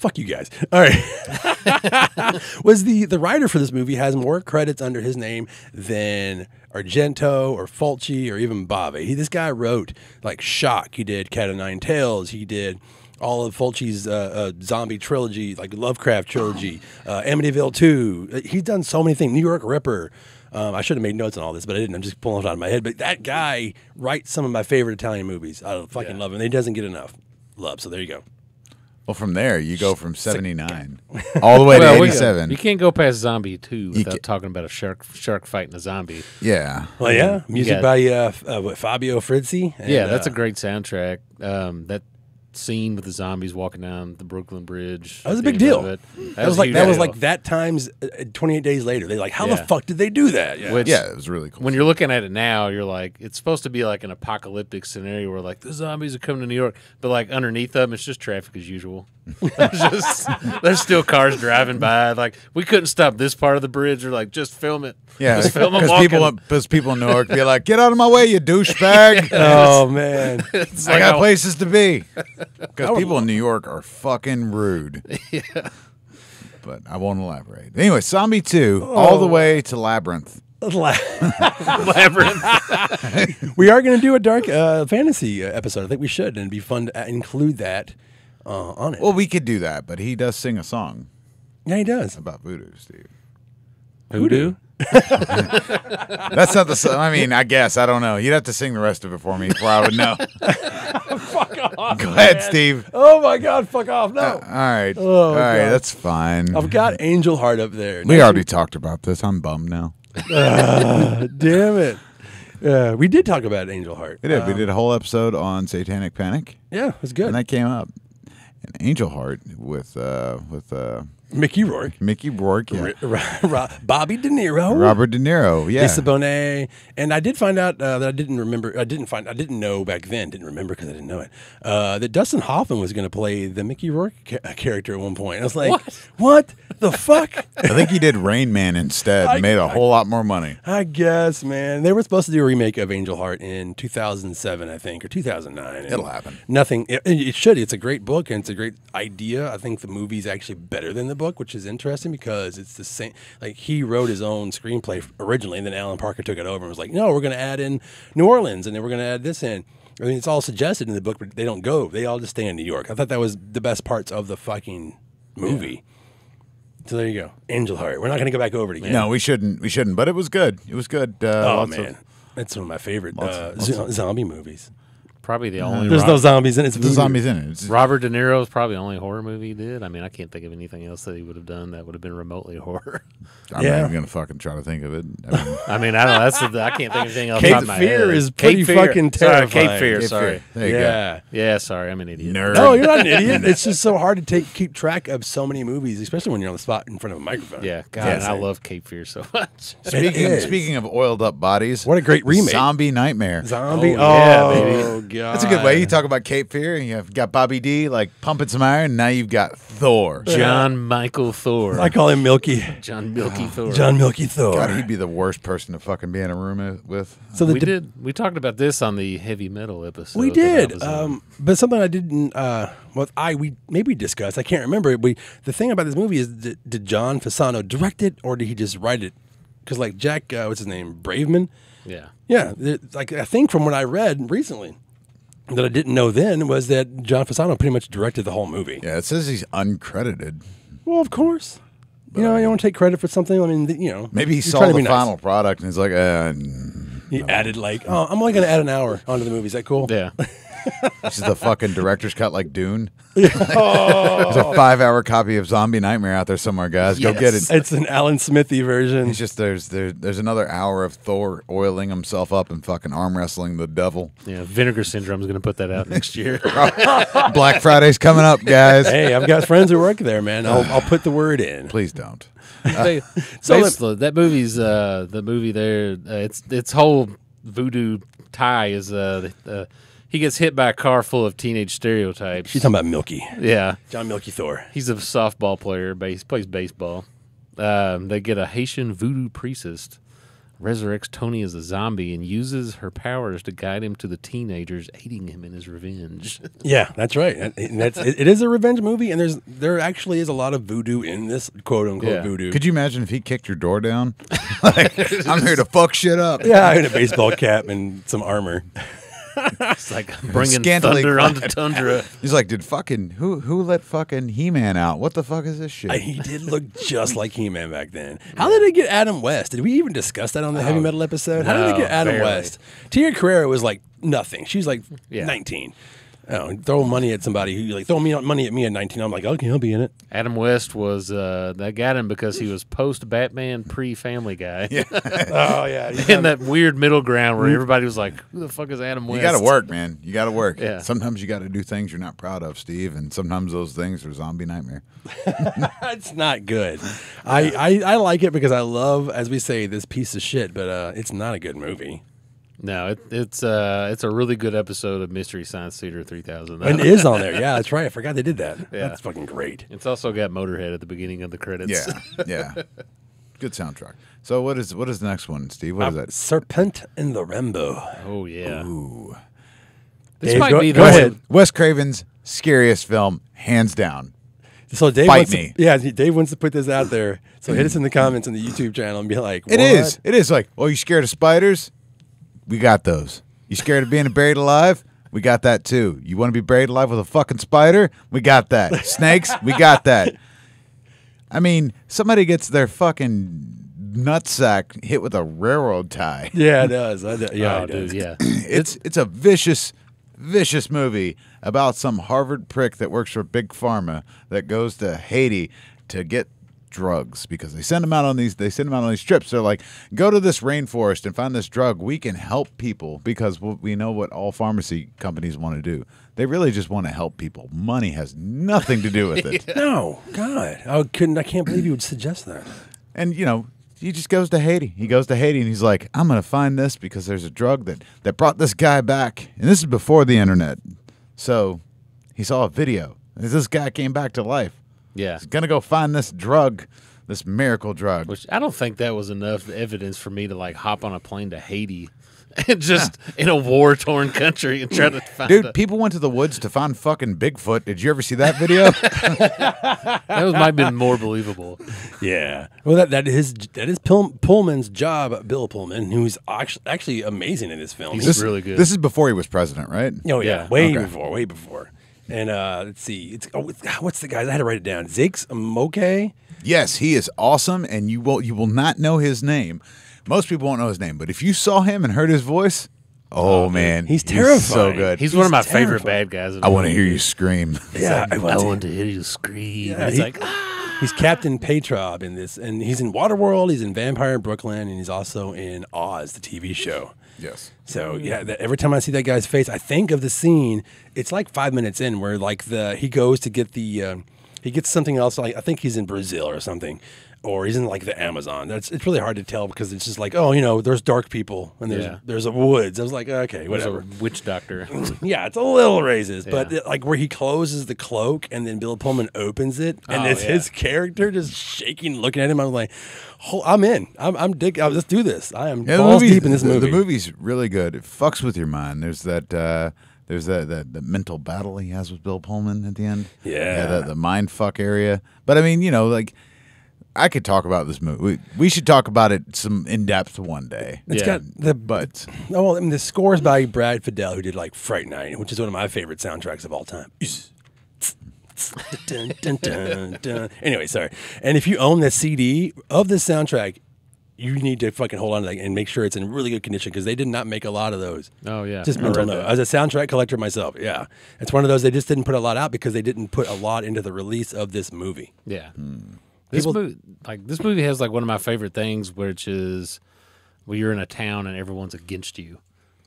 Fuck you guys. <laughs> All right. <laughs> was the the writer for this movie has more credits under his name than Argento or Fulci or even Bava. He this guy wrote like Shock. He did Cat of Nine Tails. He did all of Fulci's uh, uh, zombie trilogy, like Lovecraft trilogy, uh, Amityville Two. Uh, He's done so many things. New York Ripper. Um, I should have made notes on all this, but I didn't. I'm just pulling it out of my head. But that guy writes some of my favorite Italian movies. I fucking love him. He doesn't get enough love. So there you go. Well, from there you go from seventy nine <laughs> all the way Well, to we- eighty seven. You can't go past Zombie 2 without ca- talking about a shark shark fighting a zombie. Yeah. Well, yeah, music got- by uh, uh, what, Fabio Frizzi. and, yeah, that's uh, a great soundtrack. Um, that scene with the zombies walking down the Brooklyn Bridge. That was a big deal. of it, That was a like huge that was like that times uh, 28 days later. They like, how the fuck did they do that? Yeah. Which- Yeah, it was really cool. when you're looking at it now, you're like, it's supposed to be like an apocalyptic scenario where like the zombies are coming to New York, but like underneath them, it's just traffic as usual. <laughs> there's just there's still cars driving by. Like we couldn't stop this part of the bridge, or like just film it. yeah, just film them because walking. people, because people in New York be like, "Get out of my way, you <laughs> douchebag! oh man, <laughs> It's I like got a- places to be." Because people in New York are fucking rude. <laughs> Yeah. But I won't elaborate. Anyway, Zombie Two, all the way to Labyrinth. <laughs> labyrinth. <laughs> we are going to do a dark uh, fantasy uh, episode. I think we should, and it'd be fun to uh, include that uh, on it. Well, we could do that, but he does sing a song yeah, he does. about voodoo, Steve. Voodoo. That's not the. song. I mean, I guess I don't know. You'd have to sing the rest of it for me before I would know. Fuck <laughs> off. Go ahead, Steve. Oh my god, fuck off. No. All right, Oh, all right, God. that's fine. I've got Angel Heart up there. We already talked about this. I'm bummed now. <laughs> Damn it. Yeah, we did talk about Angel Heart. We did. we did a whole episode on Satanic Panic, Yeah, it was good. and that came up. And Angel Heart with uh, with uh, Mickey Rourke. Mickey Rourke, yeah. Ro- Ro- Bobby De Niro. Robert De Niro, yeah. Lisa Bonet, and I did find out uh, that I didn't remember. I didn't find. I didn't know back then. Didn't remember because I didn't know it. Uh, that Dustin Hoffman was going to play the Mickey Rourke ca- character at one point. And I was like, What? what? the fuck? <laughs> I think he did Rain Man instead. I- made a whole lot more money. I guess, man. They were supposed to do a remake of Angel Heart in 2007, I think, or 2009. It'll happen. Nothing. It, it should. It's a great book and it's a great idea. I think the movie's actually better than the book, which is interesting because it's the same. Like he wrote his own screenplay originally, and then Alan Parker took it over and was like, "No, we're going to add in New Orleans, and then we're going to add this in." I mean, it's all suggested in the book, but they don't go. They all just stay in New York. I thought that was the best parts of the fucking movie. So there you go, Angel Heart. We're not going to go back over it again. No, we shouldn't. We shouldn't. But it was good. It was good. Uh, Oh man, of- that's one of my favorite Lots uh, of- lots zo- zombie movies. Probably the uh-huh. only. There's Rob- no zombies in it. It's The voodoo. zombies in it. It's- Robert De Niro's probably the only horror movie he did. I mean, I can't think of anything else that he would have done that would have been remotely horror. <laughs> I'm Yeah. not even gonna fucking try to think of it. I <laughs> mean, I mean, I don't know. That's the, I can't think of anything else. Cape off my Fear head. is Cape pretty Fear. fucking Sorry, Cape terrifying. Fear. Cape sorry. Fear. There you yeah. Yeah, sorry. I'm an idiot. Nerd. No, you're not an <laughs> idiot. It's just so hard to take keep track of so many movies, especially when you're on the spot in front of a microphone. Yeah, God, Yeah, and I love Cape Fear so much. Speaking is. speaking of oiled up bodies, What a great remake. Zombie Nightmare. Zombie. Oh, yeah, oh, baby. God. That's a good way. You talk about Cape Fear, and you've got Bobby D like pumping some iron. Now you've got Thor. John Michael Thor. I call him Milky. John Milky Thor. John Milky Thor. God, he'd be the worst person to fucking be in a room with. so the we de- did. We talked about this on the heavy metal episode. We did, um, but something I didn't. Uh, well, I we maybe discussed. I can't remember. We the thing about this movie is, did, did John Fasano direct it or did he just write it? Because like Jack, uh, what's his name, Bravman? yeah. Yeah, like I think from what I read recently that I didn't know then was that John Fasano pretty much directed the whole movie. Yeah, it says he's uncredited. Well, of course. You know, you don't take credit for something. I mean, th- you know, Maybe he you're saw the nice. final product and he's like, uh, n- He added like, oh, I'm only going to add an hour onto the movie. Is that cool? Yeah. <laughs> this is the fucking director's cut like Dune. <laughs> Oh. <laughs> There's a five hour copy of Zombie Nightmare out there somewhere, guys. Go get it. It's an Alan Smithee version. It's just there's there, there's another hour of Thor oiling himself up and fucking arm wrestling the devil. Yeah. Vinegar Syndrome's going to put that out next year. <laughs> Black Friday's coming up, guys. hey, I've got friends who work there, man. I'll, I'll put the word in. Please don't. Ba- So basically, that movie's uh, the movie there. Uh, it's its whole voodoo tie is uh, uh, he gets hit by a car full of teenage stereotypes. She's talking about Milky. yeah, John Milky Thor. he's a softball player. Base plays baseball. Um, they get a Haitian voodoo priestess resurrects Tony as a zombie and uses her powers to guide him to the teenagers, aiding him in his revenge. <laughs> Yeah, that's right. And- and that's it, it is a revenge movie, and there's there actually is a lot of voodoo in this quote unquote Yeah. voodoo. Could you imagine if he kicked your door down? <laughs> like, I'm here to fuck shit up. yeah, in a baseball cap and some armor. <laughs> <laughs> It's like <laughs> bringing Scantily thunder onto clad. tundra. <laughs> He's like, did fucking who who let fucking He Man out? What the fuck is this shit? He did look just like He Man back then. How did they get Adam West? Did we even discuss that on the heavy oh, metal episode? How did no, they get Adam barely. West? Tia Carrere was like nothing. She's like Yeah. 19. Oh, throw money at somebody who like throw me money at me at 19. I'm like, okay, I'll be in it. Adam West was uh, that got him because he was post Batman, pre Family Guy. Yeah. <laughs> oh yeah, In that weird middle ground where everybody was like, "Who the fuck is Adam West?" you got to work, man. You got to work. Yeah. Sometimes you got to do things you're not proud of, Steve, and sometimes those things are zombie nightmare. <laughs> it's not good. I, I I like it because I love, as we say, this piece of shit. But uh, it's not a good movie. No, it, it's uh, it's a really good episode of Mystery Science Theater 3000. And it is on there. Yeah, that's right. I forgot they did that. <laughs> Yeah. That's fucking great. It's also got Motorhead at the beginning of the credits. Yeah, yeah. Good soundtrack. So what is what is the next one, Steve? What is Uh, that? Serpent in the Rainbow. oh yeah. Ooh. This Dave, might go- be the go ahead. Wes Craven's scariest film, hands down. So Dave Fight wants me. To, yeah, Dave wants to put this out there. So hit us in the comments on the YouTube channel and be like, It what? is. It is like, oh, you scared of spiders? We got those. You scared of being buried alive? We got that too. You want to be buried alive with a fucking spider? We got that. Snakes? We got that. I mean, somebody gets their fucking nutsack hit with a railroad tie. Yeah, it does. I yeah, oh, it does. dude, yeah. <clears throat> It's it's a vicious, vicious movie about some Harvard prick that works for Big Pharma that goes to Haiti to get drugs because they send them out on these they send them out on these trips. They're like, go to this rainforest and find this drug. We can help people because we know what all pharmacy companies want to do. They really just want to help people. Money has nothing to do with it. <laughs> No, God, I couldn't. I can't believe you would suggest that. And you know, he just goes to Haiti. He goes to Haiti and he's like, I'm gonna find this because there's a drug that that brought this guy back. And this is before the internet. So he saw a video. This guy came back to life. Yeah. He's gonna go find this drug, this miracle drug. Which I don't think that was enough evidence for me to like hop on a plane to Haiti <laughs> and just in a war torn country and try to <laughs> find Dude, a- people went to the woods to find fucking Bigfoot. Did you ever see that video? <laughs> that was, might have been more believable. Yeah. Well, that that is that is Pull, Pullman's job, Bill Pullman, who's actually actually amazing in this film. He's He's- this, really good. This is before he was president, right? oh yeah, Yeah, way okay. before, way before. And uh, let's see, it's oh, it's, what's the guy? I had to write it down. Zakes Mokae. Yes, he is awesome, and you will you will not know his name. Most people won't know his name, but if you saw him and heard his voice, Oh, man, He's so terrifying. good. He's, one of my favorite bad guys. I want to hear you scream. Yeah, I want to- to hear you scream. Yeah, He's he- like, "Ah." He's Captain Peytraud in this, and he's in Waterworld. He's in Vampire in Brooklyn, and he's also in Oz, the TV show. Yes. So yeah, that, every time I see that guy's face, I think of the scene. It's like five minutes in where like the he goes to get the um, he gets something else. Like I think he's in Brazil or something, or he's in like the Amazon. That's it's really hard to tell because it's just like oh you know there's dark people and there's Yeah. there's a woods. I was like okay There's whatever. a witch doctor. <clears throat> Yeah, it's a little raises, but Yeah. it- like where he closes the cloak and then Bill Pullman opens it, and Oh, it's yeah. his character just shaking, looking at him. I'm like, "Hol- I'm in. I'm, I'm dig. uh, Let's do this. I am Yeah, the balls movie- deep in this the- movie. The movie's really good. It fucks with your mind. There's that. Uh, there's that, that that mental battle he has with Bill Pullman at the end. Yeah. the, the mind fuck area. But I mean, you know, like I could talk about this movie. We, we should talk about it some in depth one day. It's Yeah. got the But oh, well, I mean, the scores by Brad Fiedel, who did like Fright Night, which is one of my favorite soundtracks of all time. Dun, dun, dun, dun. Anyway, sorry. And if you own the CD of this soundtrack, you need to fucking hold on to that and make sure it's in really good condition because they did not make a lot of those. Oh, yeah. Just I mental read note. As a soundtrack collector myself, yeah, it's one of those they just didn't put a lot out because they didn't put a lot into the release of this movie. Yeah. Hmm. This People- movie, like this movie, has like one of my favorite things, which is well, you're in a town and everyone's against you,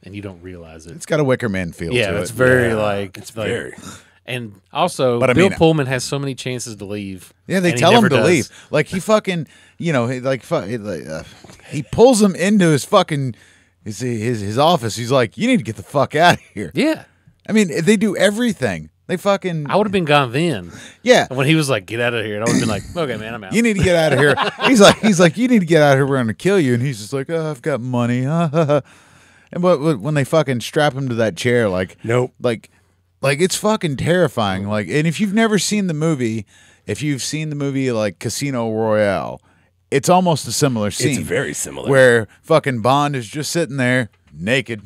and you don't realize it. it's got a Wicker Man feel yeah, to it's it. very Yeah, like it's like- very. And also, But I Bill mean- Pullman has so many chances to leave. Yeah, they tell him to does. leave. Like he fucking, you know, he like, fu- he, like uh, he pulls him into his fucking his, his his office. He's like, "You need to get the fuck out of here." Yeah, I mean, they do everything. They fucking I would have been gone then. yeah. And when he was like, "Get out of here," and I would have been like, "Okay, man, I'm out." You need to get out of here. He's like, he's like, you need to get out of here. We're gonna kill you. And he's just like, oh, I've got money. <laughs> and but but when they fucking strap him to that chair, like, Nope. like, like it's fucking terrifying. Like, and if you've never seen the movie, if you've seen the movie like Casino Royale, it's almost a similar scene. It's very similar. Where fucking Bond is just sitting there naked,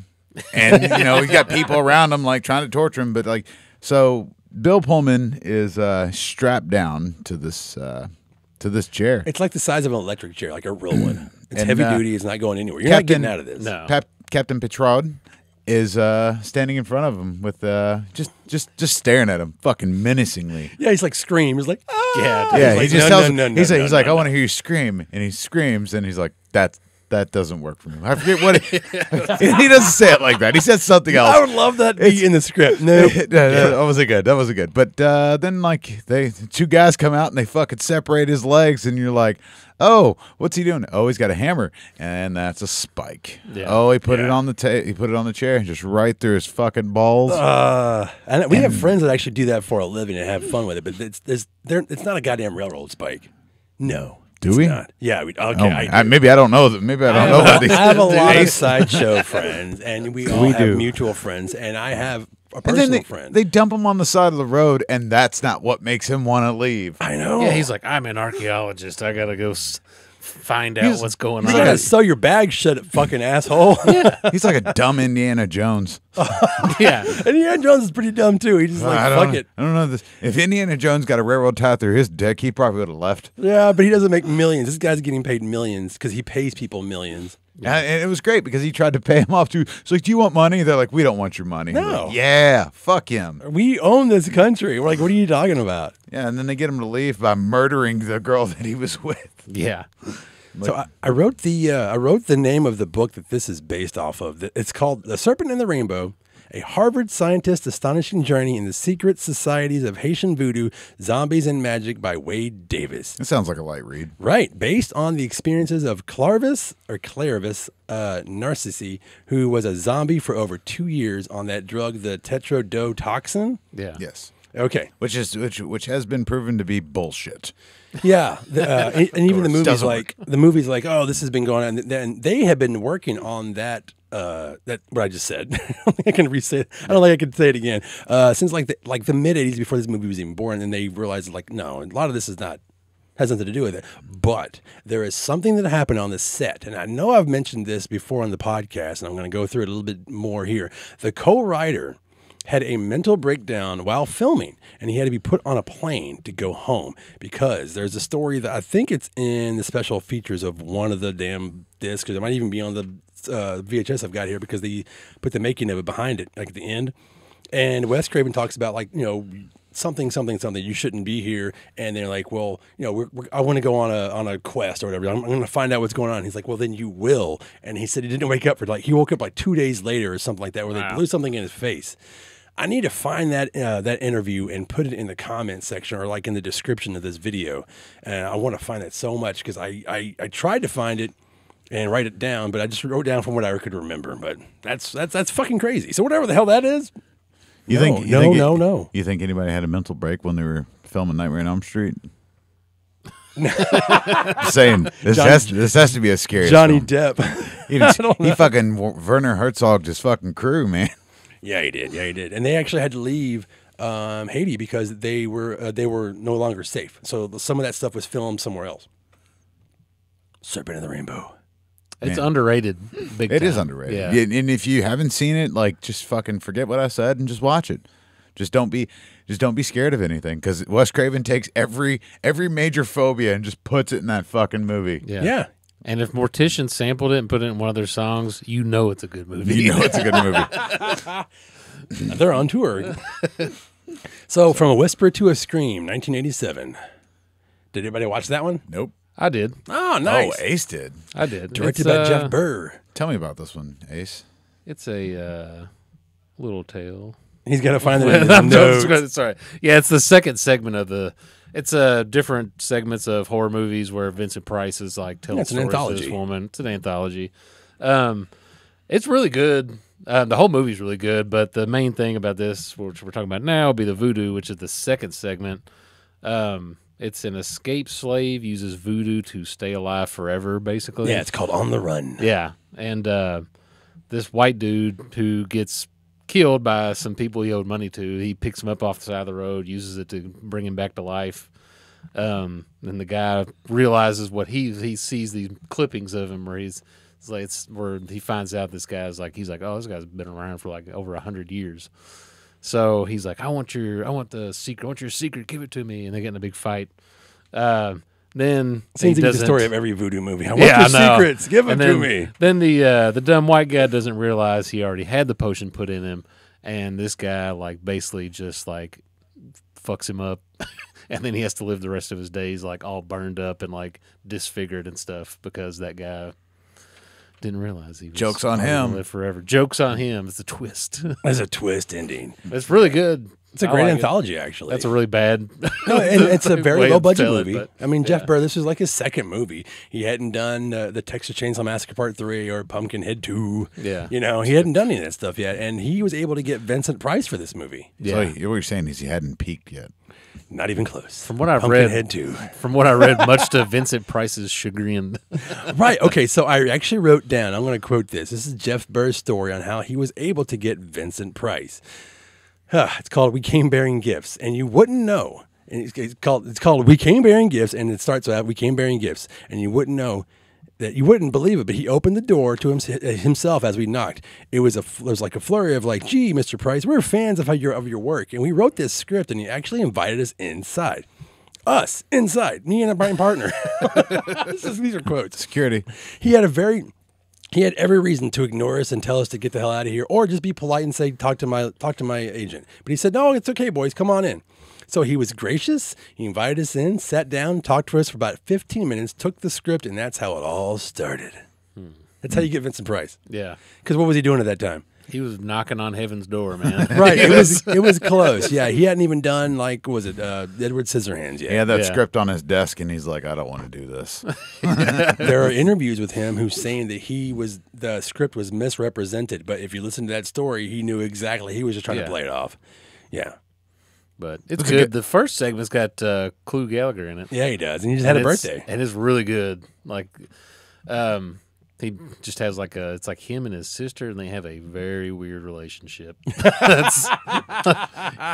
and you know he's got people around him like trying to torture him, but like so. Bill Pullman is uh, strapped down to this uh, to this chair. It's like the size of an electric chair, like a real one. <clears throat> It's And, heavy uh, duty. It's not going anywhere. You're not getting out of this. No. Pap- Captain Peytraud is uh, standing in front of him with uh, just just just staring at him, fucking menacingly. Yeah, he's like scream. He's like, ah! Yeah, dude. Yeah, like, he just no, tells no, him. no, no, he's like, no, he's like, no, I want to hear you scream, and he screams, and he's like, that that doesn't work for me. I forget what he, <laughs> he doesn't say it like that. He says something else. I would love that beat in the script. No, no, no, that wasn't good. That wasn't good. But uh, then, like, they two guys come out and they fucking separate his legs, and you're like, "Oh, what's he doing? Oh, he's got a hammer, and that's a spike. Yeah. Oh, he put it on the ta- he put it on the chair, just right through his fucking balls. Uh, and we have friends that actually do that for a living and have fun with it, but it's there's there it's not a goddamn railroad spike. No, Do it's we? Not. Yeah, we, okay. oh, I, my- do. I- maybe I don't know that. Maybe I don't know I about these. have a lot of sideshow <laughs> friends, and we all We have do. mutual friends, and I have a And personal then they, friend. they dump him on the side of the road, and that's not what makes him want to leave. I know. Yeah, he's like, I'm an archaeologist. I gotta go s- find out He's- what's going You on. gotta sell your bag shut, fucking asshole. <laughs> <laughs> He's like a dumb Indiana Jones. <laughs> yeah, and Indiana Jones is pretty dumb too. He just like I fuck don't, it. I don't know this. If Indiana Jones got a railroad tie through his dick, he probably would have left. Yeah, but he doesn't make millions. This guy's getting paid millions because he pays people millions. And- And it was great because he tried to pay him off too. It's like, do you want money? They're like, we don't want your money. He's No. like, yeah, fuck him. We own this country. We're like, what are you talking about? Yeah, and then they get him to leave by murdering the girl that he was with. Yeah. so I, I wrote the uh, I wrote the name of the book that this is based off of. It's called "The Serpent and the Rainbow: A Harvard Scientist's Astonishing Journey in the Secret Societies of Haitian Voodoo, Zombies, and Magic" by Wade Davis. It sounds like a light read. Right, based on the experiences of Clairvius or Clairvius uh, Narcisse, who was a zombie for over two years on that drug, the tetrodotoxin. Yeah. Yes. Okay, Which is which which has been proven to be bullshit. Yeah, the, uh, <laughs> and, and even the movie's like the movie's like, oh, this has been going on. And then they have been working on that. Uh, that what I just said. <laughs> I don't think I can re-say it. I don't think I can say it again. Uh, since like the like the mid '80s, before this movie was even born, and they realized like, no, a lot of this is not has nothing to do with it. But there is something that happened on the set, and I know I've mentioned this before on the podcast, and I'm going to go through it a little bit more here. The co-writer had a mental breakdown while filming, and he had to be put on a plane to go home because there's a story that I think it's in the special features of one of the damn discs, because it might even be on the uh, VHS I've got here because they put the making of it behind it, like at the end. And Wes Craven talks about like you know something something something you shouldn't be here, and they're like, well, you know, we're, we're, I want to go on a on a quest or whatever. I'm, I'm going to find out what's going on. He's like, well, then you will. And he said he didn't wake up for like he woke up like two days later or something like that, where they blew something in his face. I need to find that uh, that interview and put it in the comment section or like in the description of this video. And I want to find that so much because I, I I tried to find it and write it down, but I just wrote down from what I could remember. But that's that's that's fucking crazy. So whatever the hell that is, You No, think? You no, think no, no. You think anybody had a mental break when they were filming Nightmare on Elm Street? <laughs> Saying this Johnny- has to, this has to be a scary Johnny film. Depp. He, <laughs> he fucking Werner Herzog just fucking crew man. Yeah, he did. Yeah, he did. And they actually had to leave um, Haiti because they were uh, they were no longer safe. So some of that stuff was filmed somewhere else. Serpent of the Rainbow. It's underrated. Big It is time. underrated. Yeah. Yeah, And if you haven't seen it, like just fucking forget what I said and just watch it. Just don't be just don't be scared of anything because Wes Craven takes every every major phobia and just puts it in that fucking movie. Yeah. Yeah. And if Mortician sampled it and put it in one of their songs, you know it's a good movie. You know it's a good movie. <laughs> They're on tour. <laughs> so from a whisper to a scream, 1987. Did anybody watch that one? Nope. I did. Oh, nice. Oh, Ace did. I did. Directed It's, by uh, Jeff Burr. Tell me about this one, Ace. It's a uh, little tale. He's got to find <laughs> the in I'm notes. gonna- sorry. Yeah, it's the second segment of the. It's uh, different segments of horror movies where Vincent Price is like telling Yeah, it's an stories to anthology. this woman. It's an anthology. Um, it's really good. Uh, the whole movie's really good, but the main thing about this, which we're talking about now, will be the voodoo, which is the second segment. Um, it's an escaped slave uses voodoo to stay alive forever, basically. Yeah, it's called On the Run. Yeah, and uh, this white dude who gets killed by some people he owed money to, he picks him up off the side of the road, uses it to bring him back to life. Um, and the guy realizes what he he sees these clippings of him where he's it's like it's where he finds out this guy's like he's like oh this guy's been around for like over a hundred years. So he's like, I want your, I want the secret, I want your secret, give it to me, and they get in a big fight. Uh, then Seems he to be the story of every voodoo movie. I want yeah, your I secrets. Give them And to me. Then the uh, the dumb white guy doesn't realize he already had the potion put in him, and this guy like basically just like fucks him up, <laughs> and then he has to live the rest of his days like all burned up and like disfigured and stuff because that guy didn't realize he was Joke's on him. live forever. Jokes on him. It's a twist. There's a <laughs> twist ending. it's really good. It's a I great like it. anthology, actually. That's a really bad. <laughs> No, and it's a <laughs> very low budget telling, movie. but- I mean, Jeff Burr, this is like his second movie. He hadn't done uh, the Texas Chainsaw Massacre Part Three or Pumpkinhead Two. Yeah. you know, he hadn't done any of that stuff yet, and he was able to get Vincent Price for this movie. Yeah. So what you're saying is he hadn't peaked yet. Not even close. From what I've read- Pumpkinhead Two. From what I read, much to Vincent Price's chagrin. <laughs> right. Okay. So I actually wrote down. I'm going to quote this. This is Jeff Burr's story on how he was able to get Vincent Price. Huh, it's called "We Came Bearing Gifts," and you wouldn't know. And it's, it's called it's called "We Came Bearing Gifts," and it starts with "We Came Bearing Gifts," and you wouldn't know that you wouldn't believe it. But he opened the door to him, uh, himself as we knocked. It was a there was like a flurry of like, "Gee, Mister Price, we're fans of how your of your work," and we wrote this script, and he actually invited us inside. Us inside, me and my partner. <laughs> this is, these are quotes Security. he had a very he had every reason to ignore us and tell us to get the hell out of here or just be polite and say talk to my talk to my agent. But he said no it's okay boys. Come on in. So he was gracious. He invited us in sat down talked to us for about 15 minutes took the script and that's how it all started. Hmm. That's how you get vincent price. Yeah. because what was he doing at that time He was knocking on heaven's door, man. <laughs> right it was it was close yeah he hadn't even done like was it uh, edward scissorhands yet He had that Yeah. script on his desk, and he's like, "I don't want to do this." <laughs> <laughs> there are interviews with him who's saying that he was the script was misrepresented, but if you listen to that story, he knew exactly he was just trying Yeah. to play it off. Yeah, But it's good. good- The first segment's got uh, Clu Gulager in it. yeah, he does, and he just had a And it's- birthday. and it's really good. Like, um, He just has like a. It's like him and his sister, and they have a very weird relationship. <laughs> <laughs>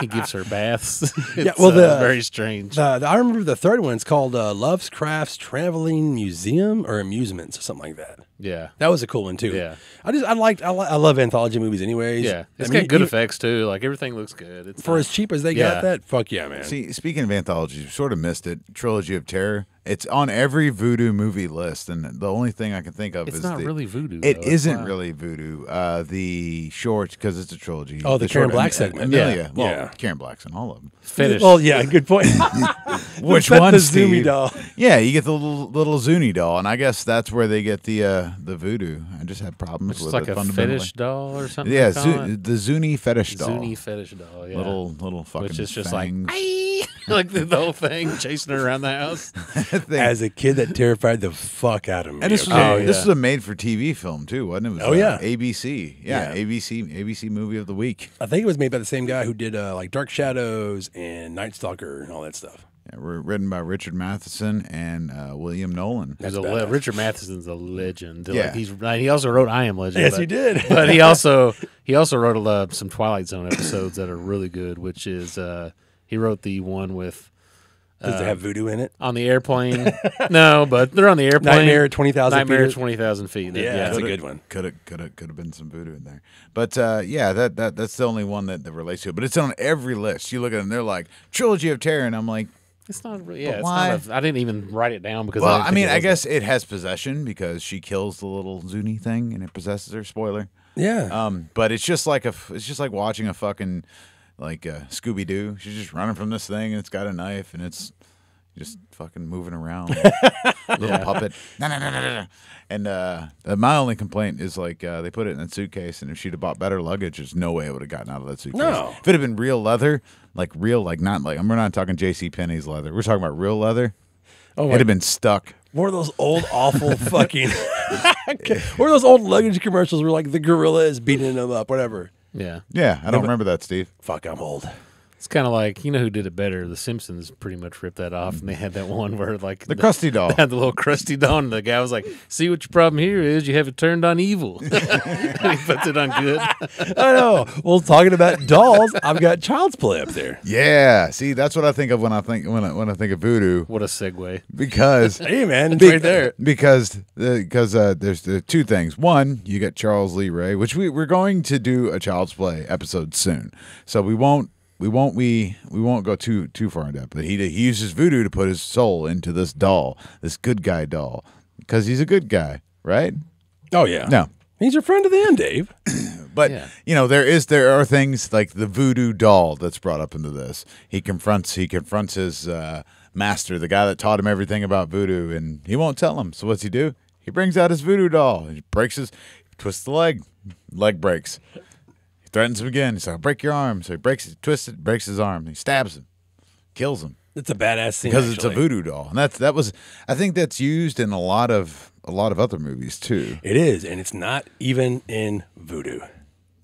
He gives her baths. <laughs> It's, well, uh, very strange. The, the- I remember the third one. It's called uh, Lovecraft's Traveling Museum or Amusements or something like that. Yeah, That was a cool one too. Yeah. I just I liked I, li- I love anthology movies anyways. yeah. It's I mean, got good you- effects too. Like everything looks good. It's for not- as cheap as they Yeah. got that. Fuck yeah, man. See, speaking of anthologies, you sort of missed it. Trilogy of Terror. It's on every voodoo movie list, and the only thing I can think of It's is not the, really voodoo. It though. It's not not- really voodoo. Uh, the short because it's a trilogy. Oh, the Karen short- Black segment. Amelia. Yeah. Well, Yeah. Karen Black's in all of them. fetish. Well, yeah, good point. <laughs> <laughs> Which one, The Steve? Zuni doll. Yeah, you get the little, little Zuni doll, and I guess that's where they get the uh, the voodoo. I just had problems It's with like it a fundamentally. fetish doll or something. Yeah, they Zu- the Zuni fetish doll. Zuni fetish doll. Yeah. Little little fucking which is just fangs. <laughs> like like the, the whole thing chasing her around the house. <laughs> As a kid, that terrified the fuck out of me. And this was, okay? a, this was a made for TV film too, wasn't it? it was, Oh, uh, yeah. ABC. Yeah, Yeah. ABC ABC movie of the week. I think it was made by the same guy who did uh, like Dark Shadows and Night Stalker and all that stuff. Yeah, we're written by Richard Matheson and uh, William Nolan. He's a That's le- Richard Matheson's a legend. Like, Yeah. he's like, he also wrote I Am Legend. Yes, but, he did. <laughs> but he <laughs> also he also wrote uh, some Twilight Zone episodes that are really good. Which is uh, he wrote the one with Does it have voodoo in it? on the airplane. <laughs> no, but they're on the airplane. Nightmare at 20,000 Nightmare feet. at twenty thousand feet. Yeah, yeah. that's a good one. Could have could have could have been some voodoo in there, but uh, yeah, that, that that's the only one that, that relates to it. But it's on every list. You look at them, they're like trilogy of terror, and I'm like, It's not. really- Yeah, it's why? not a, I didn't even write it down because. well, I, I mean, I was a- guess it has possession because she kills the little Zuni thing and it possesses her. Spoiler. Yeah. Um, but it's just like a. it's just like watching a fucking, like uh, Scooby Doo. She's just running from this thing, and it's got a knife, and it's just fucking moving around, <laughs> little puppet. No, no, no, no, no. And uh, uh, my only complaint is like uh, they put it in a suitcase, and if she'd have bought better luggage, there's no way it would have gotten out of that suitcase. No. If it had been real leather, like real, like not like we're not talking J.C. Penney's leather. We're talking about real leather. oh It'd have been stuck. One of those old, awful <laughs> fucking. <laughs> One of those old luggage commercials where like the gorilla is beating them up, whatever. Yeah, Yeah, I don't remember that, Steve. Fuck, I'm old. It's kind of like you know who did it better. The Simpsons pretty much ripped that off, and they had that one where like The Krusty doll. They <laughs> had the little Krusty doll, and the guy was like, "See what your problem here is? You have it turned on evil." <laughs> and he puts it on good. <laughs> I know. Well, talking about dolls, I've got Child's Play up there. Yeah, see, that's what I think of when I think when I when I think of voodoo What a segue! because Hey, man, it's Be- right there. Because because uh, there's the two things. One, you get Charles Lee Ray, which we we're going to do a Child's Play episode soon, so we won't we won't we we won't go too too far in depth. But he he uses voodoo to put his soul into this doll, this good guy doll, because he's a good guy, right? Oh yeah. No. He's your friend to the end, Dave. <clears throat> But Yeah. you know, there is there are things like the voodoo doll that's brought up into this. He confronts he confronts his uh, master, the guy that taught him everything about voodoo, and he won't tell him. So what's he do? He brings out his voodoo doll. He breaks his twists the leg. Leg breaks. Threatens him again. He's like, break your arm. So he breaks it, twists it, breaks his arm. He stabs him, kills him It's a badass scene because it's a actually. voodoo doll. And that's that was I think that's used in a lot of a lot of other movies too. It is, and it's not even in voodoo.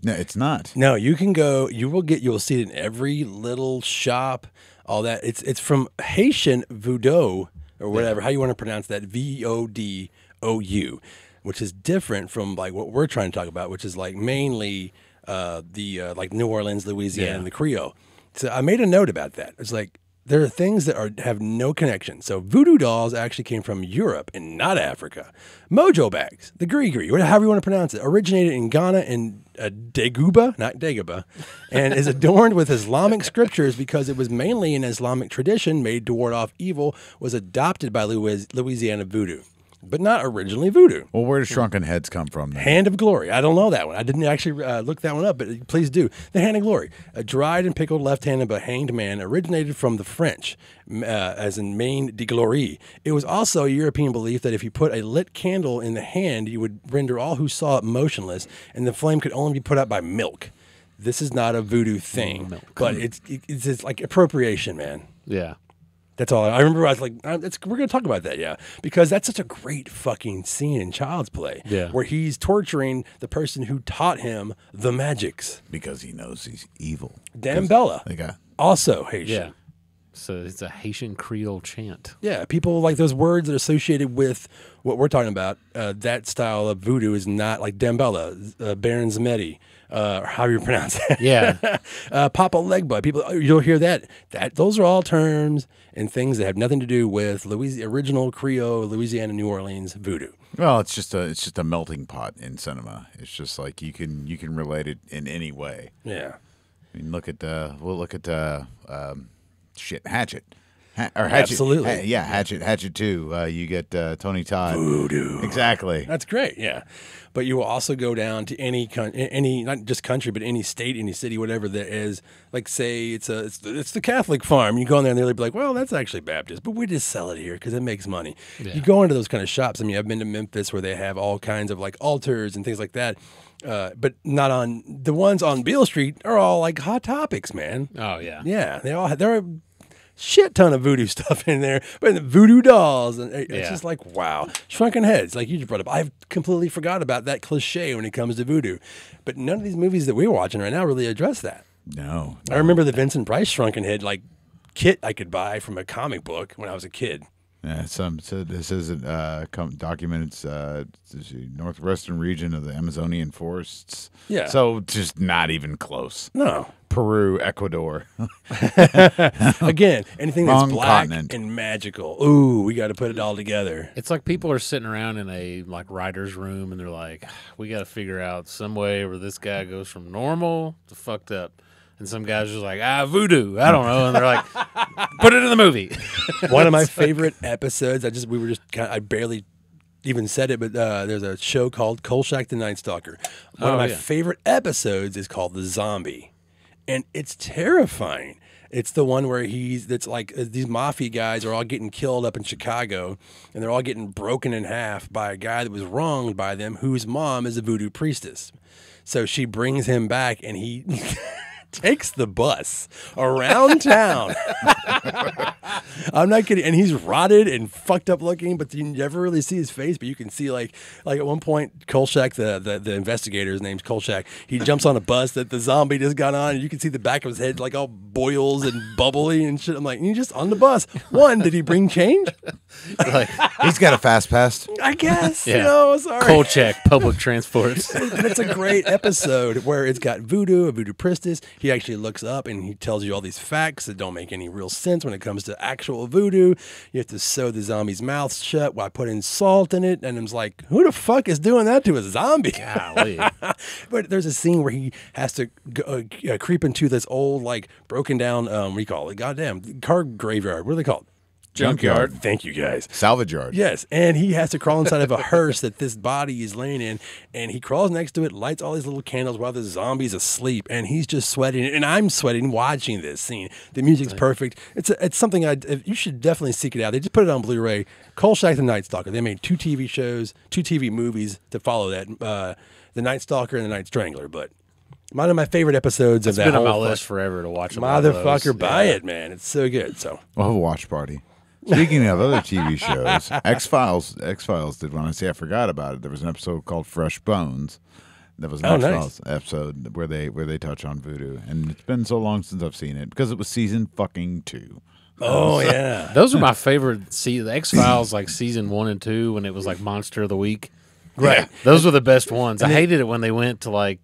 No, it's not. No, you can go. You will get. You will see it in every little shop. All that. It's it's from Haitian voodoo or whatever. How you want to pronounce that? V o d o u, which is different from like what we're trying to talk about, which is like mainly uh, the uh, like New Orleans, Louisiana, Yeah. and the Creole. So I made a note about that. It's like there are things that are have no connection. So voodoo dolls actually came from Europe and not Africa. Mojo bags, the gree-gree, whatever you want to pronounce it, originated in Ghana and uh, Daguba, not Dagobah, and is adorned with Islamic scriptures because it was mainly an Islamic tradition made to ward off evil. Was adopted by Louis- Louisiana voodoo, but not originally voodoo. Well, where do shrunken heads come from? Then? Hand of Glory. I don't know that one. I didn't actually uh, look that one up, but please do. The Hand of Glory, a dried and pickled left hand of a hanged man, originated from the French, uh, as in main de glory. It was also a European belief that if you put a lit candle in the hand, you would render all who saw it motionless, and the flame could only be put out by milk. This is not a voodoo thing, but it's it's, it's like appropriation, man. Yeah, That's all. I remember. I was like, uh, it's, "We're going to talk about that, yeah," because that's such a great fucking scene in Child's Play, Yeah. where he's torturing the person who taught him the magics. because he knows he's evil. Damballa, They got also Haitian. yeah. So it's a Haitian Creole chant. Yeah, people like those words that are associated with what we're talking about. Uh, that style of voodoo is not like Damballa, uh, Baron Zamedi, uh, how you pronounce it. Yeah. <laughs> uh, Papa Legba. People, oh, you'll hear that. That those are all terms and things that have nothing to do with Louis, original Creole, Louisiana, New Orleans voodoo. Well, it's just a it's just a melting pot in cinema. It's just like you can you can relate it in any way. Yeah. I mean, look at uh, we'll look at uh, um, shit Hatchet. Ha- or Hatchet, Absolutely. Ha- yeah, Hatchet, Hatchet too. Uh, you get uh, Tony Todd. Voodoo. Exactly. That's great, yeah. But you will also go down to any coun- any not just country, but any state, any city, whatever that is. Like say it's a it's the, it's the Catholic farm. You go in there and they'll be like, well, that's actually Baptist, but we just sell it here because it makes money. You go into those kind of shops. I mean, I've been to Memphis where they have all kinds of like altars and things like that. Uh, but not on the ones on Beale Street are all like hot topics, man. Oh yeah. Yeah, they all there are a shit ton of voodoo <laughs> stuff in there, but the voodoo dolls, and it's Yeah. just like wow, shrunken heads, like you just brought up. I've completely forgot about that cliche when it comes to voodoo, but none of these movies that we're watching right now really address that. No. I remember the Vincent Price shrunken head like kit I could buy from a comic book when I was a kid. Yeah, some so this isn't uh, com- documented. Uh, this is the northwestern region of the Amazonian forests. Yeah. So just not even close. No. Peru, Ecuador. <laughs> Again, anything that's Wrong black continent. and magical. Ooh, we got to put it all together. It's like people are sitting around in a like writer's room and they're like, we got to figure out some way where this guy goes from normal to fucked up. And some guys just like, ah, voodoo. I don't know. And they're like, <laughs> put it in the movie. <laughs> One of my <laughs> favorite episodes. I just we were just kind of, I barely even said it, but uh, there's a show called Kolchak the Night Stalker. One Oh, of my yeah. favorite episodes is called The Zombie, and it's terrifying. It's the one where he's that's like uh, these mafia guys are all getting killed up in Chicago, and they're all getting broken in half by a guy that was wronged by them, whose mom is a voodoo priestess. So she brings him back, and he. Takes the bus around town <laughs> I'm not kidding. And he's rotted and fucked up looking, but you never really see his face. But you can see like like at one point, Kolchak, the the, the investigator, his name's Kolchak, he jumps on a bus that the zombie just got on, and you can see the back of his head like all boils and bubbly and shit. I'm like, you just on the bus. One, did he bring change? <laughs> like, He's got a fast pass. I guess. You Yeah. know, sorry. cold check, public transports. <laughs> and it's a great episode where it's got voodoo, a voodoo priestess. He actually looks up and he tells you all these facts that don't make any real sense when it comes to actual voodoo. You have to sew the zombie's mouth shut while putting salt in it. And I'm like, who the fuck is doing that to a zombie? Golly. <laughs> but there's a scene where he has to go, uh, uh, creep into this old, like, broken down, um, what do you call it? Goddamn, car graveyard. What are they called? Junkyard. Thank you guys. Salvage yard. Yes, and he has to crawl inside of a hearse that this body is laying in, and he crawls next to it, lights all these little candles while the zombie's asleep, and he's just sweating, and I'm sweating watching this scene. The music's perfect. It's a, it's something I you should definitely seek it out. They just put it on Blu-ray. Kolchak the Night Stalker. They made two TV shows, two TV movies to follow that. Uh, the Night Stalker and the Night Strangler, but. One of my favorite episodes It's of that been on whole my list forever to watch. a lot of those. Motherfucker, buy Yeah. it, man! It's so good. So We'll have a watch party. Speaking of other TV shows, X Files. X Files did one. I say I forgot about it. There was an episode called Fresh Bones. That was an Oh, X nice. Files episode where they where they touch on voodoo, and it's been so long since I've seen it because it was season fucking two. oh <laughs> yeah, Those are my favorite. See, the X Files, like season one and two, when it was like Monster of the Week. right. Those were the best ones. I hated it when they went to like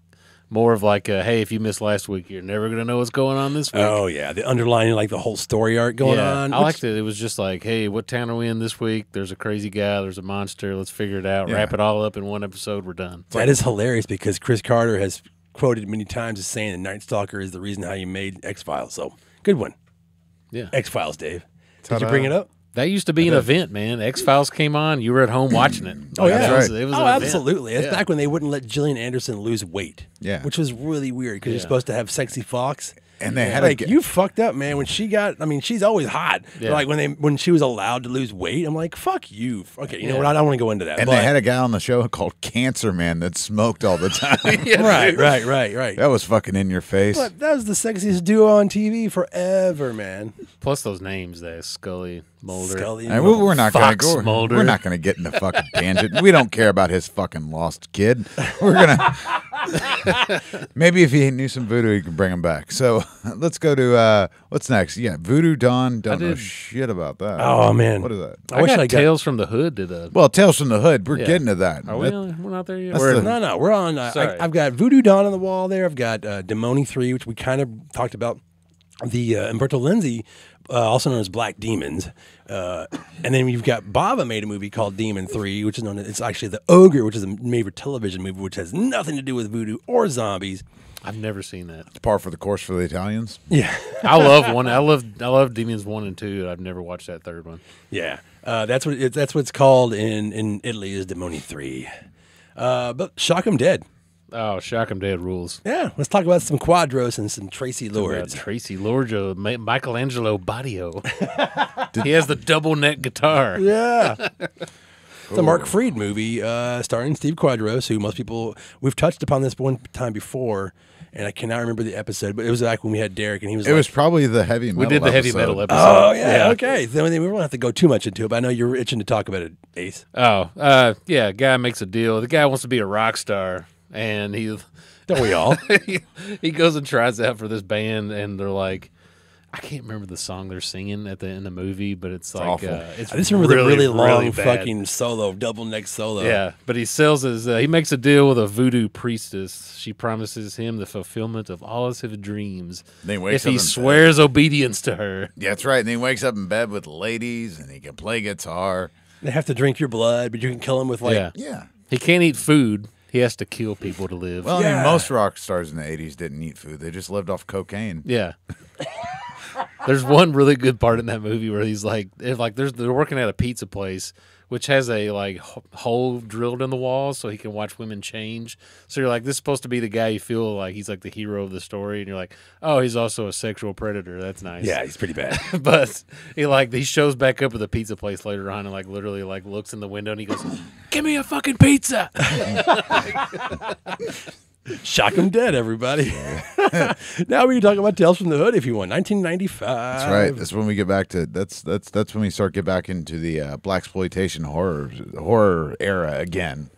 more of like, a, hey, if you missed last week, you're never gonna know what's going on this week. Oh yeah, the underlying like the whole story arc going yeah, on. I which- liked it. It was just like, hey, what town are we in this week? There's a crazy guy. There's a monster. Let's figure it out. Yeah. Wrap it all up in one episode. We're done. that is hilarious because Chris Carter has quoted many times as saying the Night Stalker is the reason how you made X Files. So good one, Yeah, X Files, Dave. Did you Ta-da. bring it up? That used to be an event, man. X Files came on. You were at home watching it. Oh, yeah. it was, That's right. it was oh, an event. absolutely. It's Yeah. back when they wouldn't let Gillian Anderson lose weight. Yeah. which was really weird because you're supposed to have sexy Fox. And they had to like get- you fucked up, man. When she got, I mean, she's always hot. But, Yeah. Like when they when she was allowed to lose weight, I'm like, fuck you. Okay, you know what? I don't want to go into that. And but, they had a guy on the show called Cancer Man that smoked all the time. <laughs> <laughs> right, right, right, right. That was fucking in your face. But that was the sexiest duo on TV forever, man. Plus those names there, Scully, Mulder. Scully. And we- we're not gonna go. Mulder. We're not gonna get in the fucking tangent. We don't care about his fucking lost kid. We're gonna <laughs> Maybe if he knew some voodoo, he could bring him back. So <laughs> let's go to uh, what's next? Yeah, Voodoo Dawn. Don't know did- shit about that. Oh, man. what is that? I wish got I got. Tales from the Hood did a. Well, Tales from the Hood. We're Yeah. getting to that. Are we? That- on- We're not there yet. That's We're the- No, no, we're on. Uh, Sorry. I, I've got Voodoo Dawn on the wall there. I've got uh, Demoni 3, which we kind of talked about. The uh, Umberto Lenzi, uh, also known as Black Demons. Uh, and then you've got Bava made a movie called Demon 3, which is known as, it's actually The Ogre, which is a made for television movie, which has nothing to do with voodoo or zombies. I've never seen that. It's par for the course for the Italians. Yeah. <laughs> I love one. I love. I love Demons one and two. I've never watched that third one. Yeah, uh, that's what it, that's what it's called in in Italy is Demoni three. Uh, but shock 'em dead. Oh, Shock 'em Dead rules. Yeah, let's talk about some Quadros and some Traci Uh, Lords. Tracy Lorgia, Ma- Michelangelo Badio. <laughs> he has the double neck guitar. Yeah. <laughs> It's a Mark Freed movie uh, starring Steve Quadros, who most people we've touched upon this one time before, and I cannot remember the episode, but it was like when we had Derek, and he was It like, was probably the heavy metal. We did the heavy episode. metal episode. "Oh yeah, okay." Then we won't have to go too much into it, but I know you're itching to talk about it, Ace. Oh, uh, yeah. Guy makes a deal. The guy wants to be a rock star, and he Don't we all? <laughs> he, he goes and tries out for this band, and they're like, I can't remember the song they're singing at the end of the movie, but it's like awful. uh, it's I just remember really, the really long bad. fucking solo, double neck solo. Yeah, but he sells his. Uh, he makes a deal with a voodoo priestess. She promises him the fulfillment of all his dreams Then he wakes if he up in bed. swears obedience to her. Yeah, that's right. And he wakes up in bed with ladies, and he can play guitar. They have to drink your blood, but you can kill them with like yeah, Yeah. he can't eat food. He has to kill people to live. Well, I Yeah. mean, most rock stars in the '80s didn't eat food; they just lived off cocaine. Yeah. <laughs> there's one really good part in that movie where he's like, if like there's they're working at a pizza place which has a like hole drilled in the wall so he can watch women change. So you're like, this is supposed to be the guy you feel like he's like the hero of the story, and you're like, oh, he's also a sexual predator. That's nice. Yeah, he's pretty bad. <laughs> but he like he shows back up at the pizza place later on and like literally like looks in the window and he goes, "Give me a fucking pizza." <laughs> <laughs> Shock him dead, everybody. <laughs> now we can talk about Tales from the Hood if you want. 1995. That's right. That's when we get back to that's that's that's when we start get back into the uh, black exploitation horror horror era again.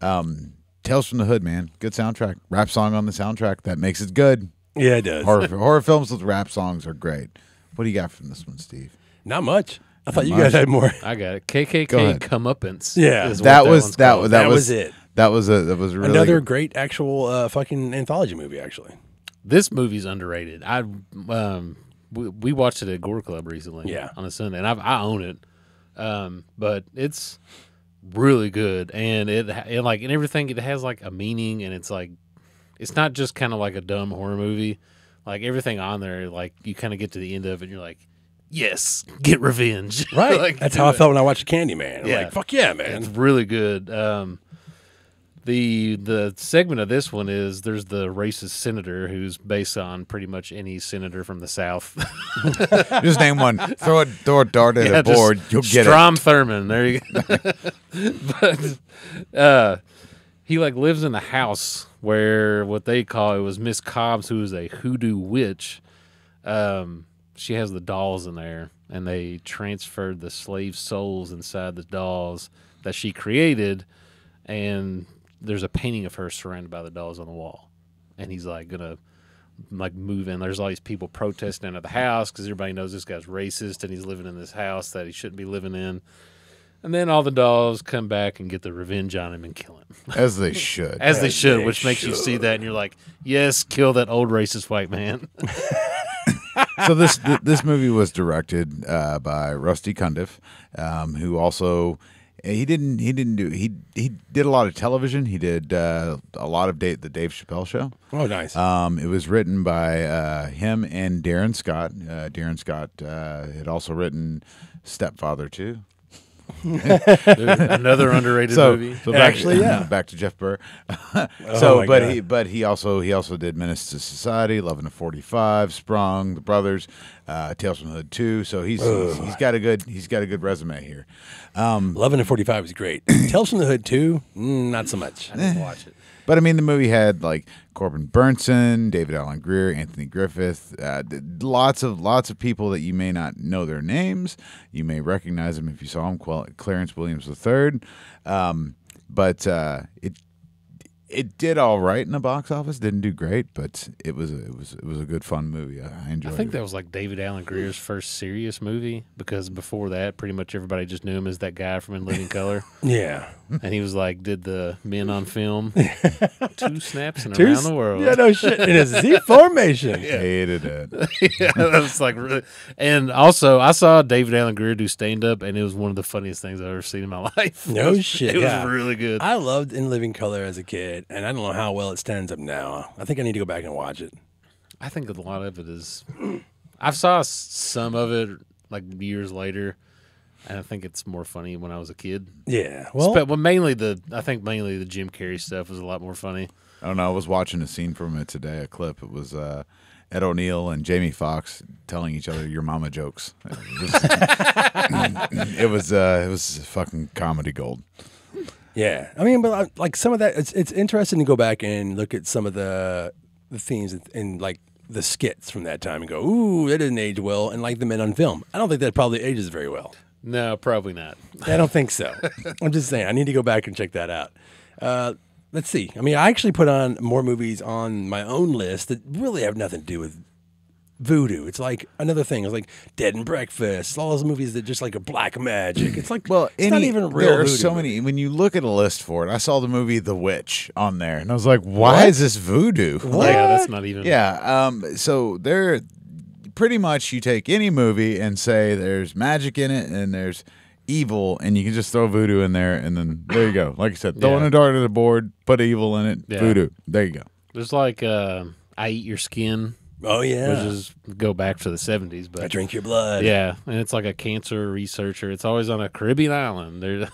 Um, Tales from the Hood, man, good soundtrack. Rap song on the soundtrack that makes it good. Yeah, it does. Horror horror films with rap songs are great. What do you got from this one, Steve? Not much. I thought you much. guys had more. I got it. Go KKK ahead. comeuppance. Yeah. is what That was one's that called. was that, That was, was it. That was a that was really Another good. great actual uh, fucking anthology movie, actually. This movie's underrated. I um we, we watched it at Gore Club recently. Yeah. on a Sunday, and I've, I own it. Um, but it's really good, and it and like and everything. It has like a meaning, and it's like it's not just kind of like a dumb horror movie. Like everything on there, like you kind of get to the end of it, and you're like, yes, get revenge. <laughs> Right. Like, That's do how I felt when I watched Candyman. I'm Yeah. like, fuck yeah, man. It's really good. Um, the the segment of this one is there's the racist senator who's based on pretty much any senator from the South. <laughs> Just name one. Throw a throw a dart at Yeah, a board. You'll get Strom Thurmond. There you go. <laughs> but uh, he like lives in the house where what they call it was Miss Cobbs, who is a hoodoo witch. Um, she has the dolls in there, and they transferred the slave souls inside the dolls that she created, and there's a painting of her surrounded by the dolls on the wall, and he's like gonna like move in. There's all these people protesting at the house because everybody knows this guy's racist and he's living in this house that he shouldn't be living in. And then all the dolls come back and get the revenge on him and kill him, <laughs> as they should. as they should, they which makes you see that and you're like, yes, kill that old racist white man. <laughs> so this th- this movie was directed uh, by Rusty Cundiff, um, who also he didn't he didn't do he he did a lot of television. He did uh, a lot of Dave, the Dave Chappelle show. Oh, nice. Um, it was written by uh, him and Darin Scott. Uh, Darin Scott uh, had also written Stepfather too. Another underrated so, movie. so back, Actually, yeah. back to Jeff Burr. <laughs> Oh so, my but God. he, but he also he also did Menace to Society, Eleven to Forty Five, Sprung, The Brothers, uh, Tales from the Hood Two. So he's, he's he's got a good he's got a good resume here. 11 and 45 is great. <clears throat> Tales from the Hood 2, mm, not so much. I didn't watch it. But I mean, the movie had like Corbin Bernsen, David Alan Grier, Anthony Griffith, uh, lots of lots of people that you may not know their names. You may recognize them if you saw them. Clarence Williams III. Um, but uh, it it did all right in the box office. Didn't do great, but it was a, it was it was a good fun movie. I, I I think it. that was like David Alan Grier's first serious movie because before that, pretty much everybody just knew him as that guy from In Living Color, <laughs> Yeah. And he was like did the Men on Film, <laughs> two snaps and Two around s- the world. Yeah, no shit. In a Z <laughs> formation. hated it. <laughs> yeah, that was like really. And also, I saw David Alan Grier do stand up, and it was one of the funniest things I've ever seen in my life. No shit, It was yeah. really good. I loved In Living Color as a kid, and I don't know how well it stands up now. I think I need to go back and watch it. I think a lot of it is. I've saw some of it like years later, and I think it's more funny when I was a kid. Yeah. Well, Well, well, mainly the I think mainly the Jim Carrey stuff was a lot more funny. I don't know. I was watching a scene from it today, a clip. It was uh, Ed O'Neill and Jamie Foxx telling each other "your mama" jokes. <laughs> It was it was, uh, it was fucking comedy gold. yeah. I mean, but uh, like some of that, it's it's interesting to go back and look at some of the the themes and, and like the skits from that time and go, ooh, that didn't age well. And like the men on film, I don't think that probably ages very well. No, probably not. I don't think so. I'm just saying, I need to go back and check that out. Uh, let's see. I mean, I actually put on more movies on my own list that really have nothing to do with voodoo. It's like another thing. It's like Dead and Breakfast. It's all those movies that just like a black magic. It's like Well, it's not any- even real. There are voodoo. so many. When you look at a list for it, I saw the movie The Witch on there, and I was like, "Why What? is this voodoo?" Yeah, that's not even. Yeah. Um. So there, pretty much, you take any movie and say there's magic in it and there's evil, and you can just throw voodoo in there, and then there you go. <laughs> Like I said, throwing Yeah. a dart at a board, put evil in it, Yeah. voodoo. There you go. There's like uh, I Eat Your Skin, Oh yeah. which is go back to the 70s, but I drink your blood. Yeah, and it's like a cancer researcher. It's always on a Caribbean island. <laughs>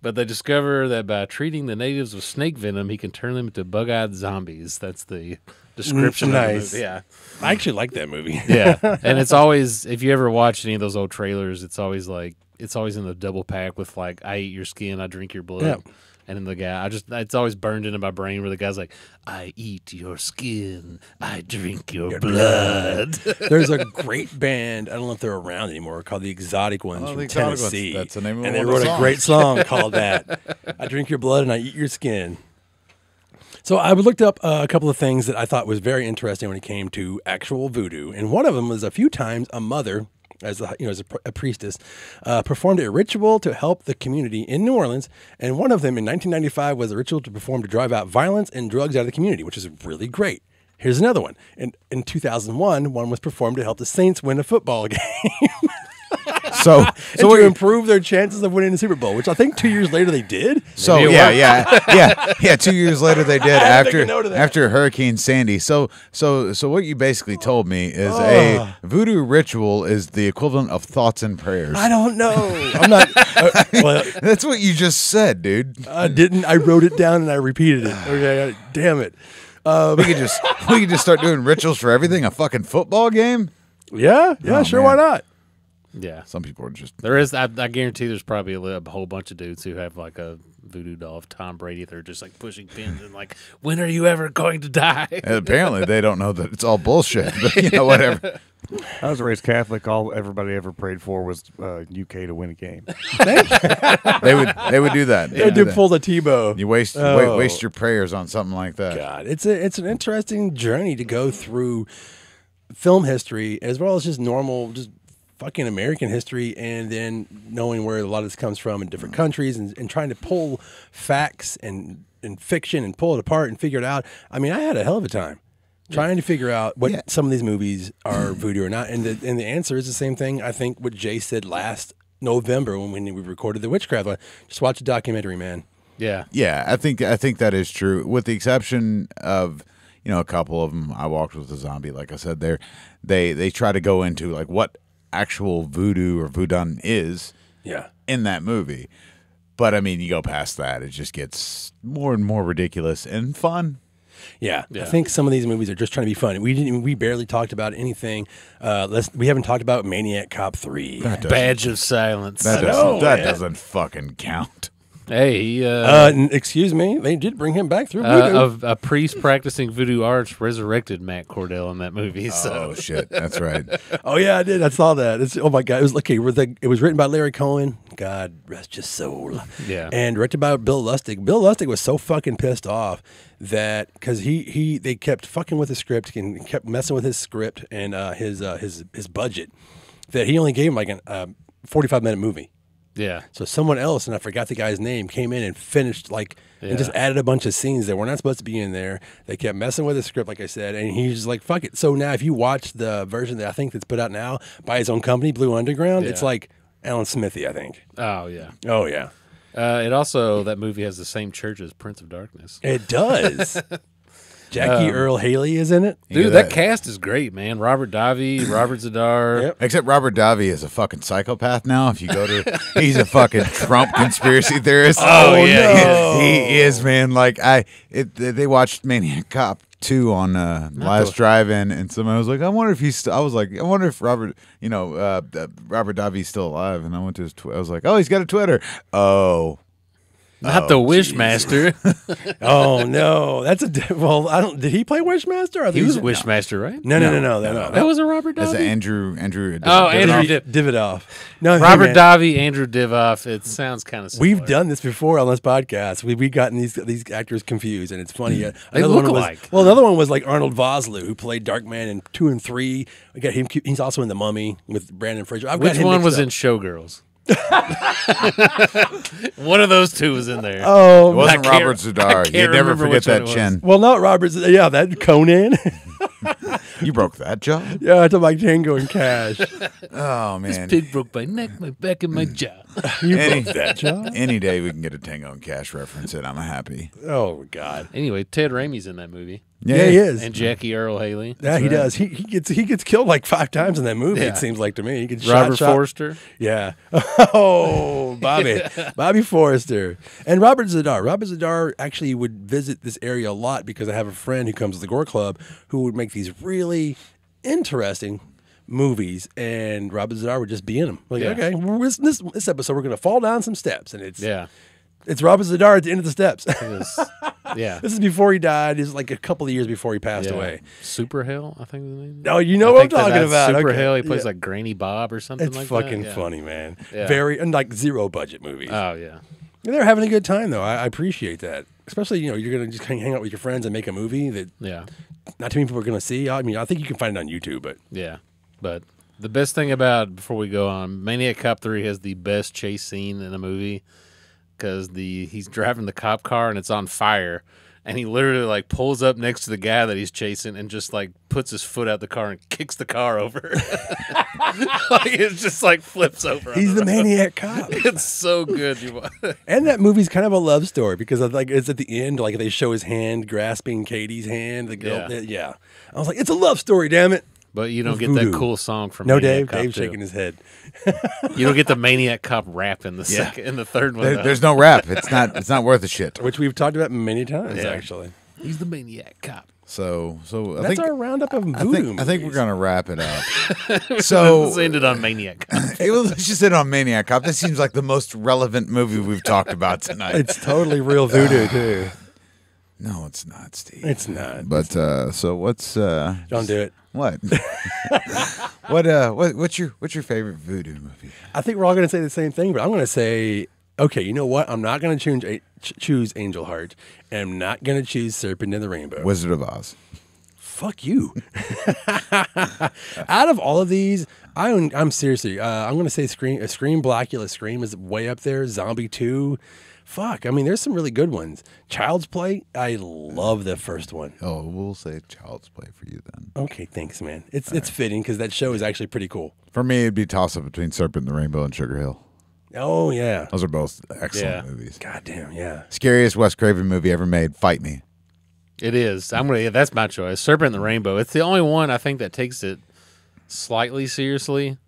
But they discover that by treating the natives with snake venom, he can turn them into bug-eyed zombies. That's the description. Nice. Of the movie. Yeah, I actually like that movie. <laughs> yeah. <laughs> and it's always if you ever watch any of those old trailers, it's always like it's always in the double pack with like I eat your skin, I drink your blood. Yeah. And then the guy, I just, it's always burned into my brain where the guy's like, I eat your skin, I drink your, blood. <laughs> There's a great band. I don't know if they're around anymore. Called the Exotic Ones Oh, from the Exotic Ones. Tennessee. That's the name of And one they of wrote the a great song called that. I drink your blood and I eat your skin. So I looked up uh, a couple of things that I thought was very interesting when it came to actual voodoo, and one of them was a few times a mother, as a, you know, as a, a priestess, uh, performed a ritual to help the community in New Orleans, and one of them in 1995 was a ritual to perform to drive out violence and drugs out of the community, which is really great. Here's another one. In, in 2001, one was performed to help the Saints win a football <laughs> game. So, <laughs> so to improve their chances of winning the Super Bowl, which I think two years later they did. So yeah, yeah, <laughs> yeah, yeah. Two years later, they did had to take after a note of that. after Hurricane Sandy. So so so what you basically told me is Oh. a voodoo ritual is the equivalent of thoughts and prayers. I don't know. I'm not. Uh, <laughs> well, That's what you just said, dude. I didn't. I wrote it down and I repeated it. Okay, damn it. we could just we could just start doing rituals for everything. A fucking football game. Yeah, yeah, Oh, sure. man. Why not? Yeah. Some people are just There is, I, I guarantee there's probably a, a whole bunch of dudes who have like a voodoo doll of Tom Brady. They're just like pushing pins and like, when are you ever going to die? and apparently they don't know that it's all bullshit. But you know whatever. <laughs> I was raised Catholic. All everybody ever prayed for was uh, UK to win a game. <laughs> They would they would do that. They They would do do that. pull the Tebow. You waste wa- Oh. waste your prayers on something like that. God, it's a it's an interesting journey to go through film history as well as just normal just fucking American history and then knowing where a lot of this comes from in different countries and, and trying to pull facts and and fiction and pull it apart and figure it out. I mean, I had a hell of a time trying to figure out what Yeah. some of these movies are <clears throat> voodoo or not. And the and the answer is the same thing I think what Jay said last November when, when we recorded the witchcraft one. Just watch a documentary, man. Yeah. Yeah, I think I think that is true. With the exception of you know a couple of them, I walked with a zombie. Like I said, there they they try to go into like what actual voodoo or voodoo is Yeah. in that movie. But I mean, you go past that, it just gets more and more ridiculous and fun. Yeah, I think some of these movies are just trying to be fun. We didn't. We barely talked about anything. Uh, let's. We haven't talked about Maniac Cop three. Badge of silence. that, doesn't, know, that doesn't fucking count. Hey, he, uh, Uh, n- excuse me, they did bring him back through uh, voodoo. a, a priest practicing voodoo arts resurrected Matt Cordell in that movie. So Oh <laughs> shit, that's right. <laughs> oh yeah, I did. I saw that. It's oh my god. It was okay. It was, like, it was written by Larry Cohen. God rest his soul. Yeah. And directed by Bill Lustig. Bill Lustig was so fucking pissed off that because he he they kept fucking with the script and kept messing with his script and uh, his uh, his his budget that he only gave him like a uh, forty five minute movie. Yeah, So someone else, and I forgot the guy's name, came in and finished like and just added a bunch of scenes that were not supposed to be in there. They kept messing with the script, like I said, and he's just like, "Fuck it." So now, if you watch the version that I think that's put out now by his own company, Blue Underground, it's like Alan Smithee, I think. oh yeah. Oh yeah, Uh, it also that movie has the same church as Prince of Darkness. it does. <laughs> Jackie Earle Haley is in it. Dude, that that? cast is great, man. Robert Davi, <clears throat> Robert Z'Dar. Yep. Except Robert Davi is a fucking psychopath now. If you go to, <laughs> he's a fucking Trump conspiracy theorist. Oh, yeah, he, he is man. Like I, it, they watched Maniac Cop two on uh, last drive-in, and someone was like, "I wonder if he's." St-, I was like, "I wonder if Robert, you know, uh, uh, Robert Davi's still alive." And I went to his. Tw- I was like, "Oh, he's got a Twitter." Oh, Not the Wishmaster. <laughs> Oh no, that's a di- well. I don't. Did he play Wishmaster? Or he was these- Wishmaster, right? No, no, no, no, no. no, That was a Robert that's Davi. Andrew. Andrew. Oh, Andrew Div- Div- Dividoff. No, Robert man. Davi, Andrew Divoff. It sounds kind of. We've done this before on this podcast. We we gotten these these actors confused, and it's funny. Uh, They another look one was, alike. Well, another one was like Arnold Vosloo, who played Darkman in two and three. We got him. He's also in The Mummy with Brendan Fraser. I've got Which him one was up. in Showgirls? <laughs> one of those two was in there. Oh, It wasn't I can't- Robert <laughs> I Z'Dar. You'd never forget that chin. well, not Robert's. Yeah, that Conan. <laughs> You broke that jaw. yeah, I talking about Tango and Cash. Oh man. This pig broke my neck, my back, and my mm. jaw. You Any- broke that job. Any day we can get a Tango and Cash reference, and I'm happy. Oh God. Anyway, Ted Raimi's in that movie, Yeah, he is. and Jackie Earle Haley. yeah, he does. He, he gets he gets killed like five times in that movie. Yeah. It seems like to me. He gets Robert shot, shot. Forster. Yeah. <laughs> Oh, Bobby. <laughs> Bobby Forster, And Robert Z'Dar. Robert Z'Dar actually would visit this area a lot because I have a friend who comes to the Gore Club who would make these really interesting movies and Robert Z'Dar would just be in them. Like, Yeah. okay, this, this, this episode we're going to fall down some steps and it's Yeah. It's Robin Z'Dar at the end of the steps. Was- <laughs> yeah. this is before he died. This is like a couple of years before he passed yeah. away. Super Hell, I think the name. Oh, you know I what I'm that talking about. Super Okay. Hell. He plays Yeah. like Granny Bob or something It's like fucking. Yeah. funny, man. Very and like zero budget movies. Oh yeah. They're having a good time though. I, I appreciate that. Especially, you know, you're gonna just hang, hang out with your friends and make a movie that Yeah. not too many people are gonna see. I mean, I think you can find it on YouTube, but Yeah. But the best thing about before we go on, Maniac Cop 3 has the best chase scene in a movie cuz the he's driving the cop car and it's on fire and he literally like pulls up next to the guy that he's chasing and just like puts his foot out the car and kicks the car over. <laughs> like it just like flips over. he's the road. maniac cop. <laughs> It's so good. <laughs> And that movie's kind of a love story because of, like it's at the end, like they show his hand grasping Katie's hand. The girl, Yeah. yeah. I was like, it's a love story, damn it. But you don't With get that voodoo. cool song from No, Maniac Dave. Cop Dave's 2. shaking his head. <laughs> You don't get the Maniac Cop rap in the second in the third one. There, though. there's no rap. It's not. It's not worth a shit. Which we've talked about many times, Yeah. actually. He's the Maniac Cop. So, so I That's think our roundup of voodoo I think I think we're movies. gonna wrap it up. Let's <laughs> so, end it on Maniac Cop. hey, well, let's just end on Maniac Cop. This seems like the most relevant movie we've talked about tonight. It's totally real voodoo too. no, it's not, Steve. It's not. But uh, so what's uh, Don't do it. What? <laughs> what uh, what what's your what's your favorite voodoo movie? I think we're all going to say the same thing, but I'm going to say, okay, you know what? I'm not going to choose ch- choose Angel Heart, and I'm not going to choose Serpent in the Rainbow. Wizard of Oz. Fuck you. <laughs> Out of all of these, I I'm seriously, uh, I'm going to say Scream, uh, Scream, Blackula, Scream is way up there. Zombie Two, fuck. I mean, there's some really good ones. Child's Play, I love the first one. Oh, we'll say Child's Play for you then. Okay, thanks, man. It's it's fitting because that show is actually pretty cool. For me, it'd be toss up between Serpent and the Rainbow and Sugar Hill. Oh yeah. Those are both excellent Yeah. movies. God damn, yeah. Scariest Wes Craven movie ever made. Fight me. It is. I'm gonna. Yeah, that's my choice. Serpent and the Rainbow. It's the only one I think that takes it slightly seriously.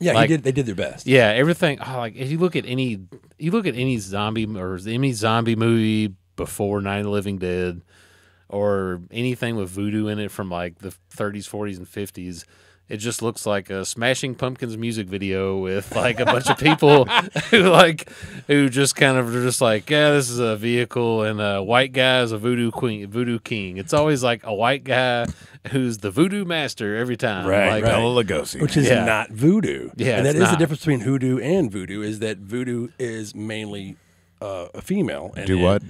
Yeah, Like- he did. They did their best. Yeah, everything. Oh, like if you look at any, you look at any zombie or any zombie movie before Night of the Living Dead, or anything with voodoo in it from like the 30s, 40s, and 50s. It just looks like a Smashing Pumpkins music video with like a bunch of people <laughs> who like who just kind of are just like, yeah, this is a vehicle, and a white guy is a voodoo queen, voodoo king. It's always like a white guy who's the voodoo master every time. Right, like, right. Bela Lugosi. which is Yeah. not voodoo. Yeah, and that it's is the difference between hoodoo and voodoo is that voodoo is mainly uh, a female. And, Do what?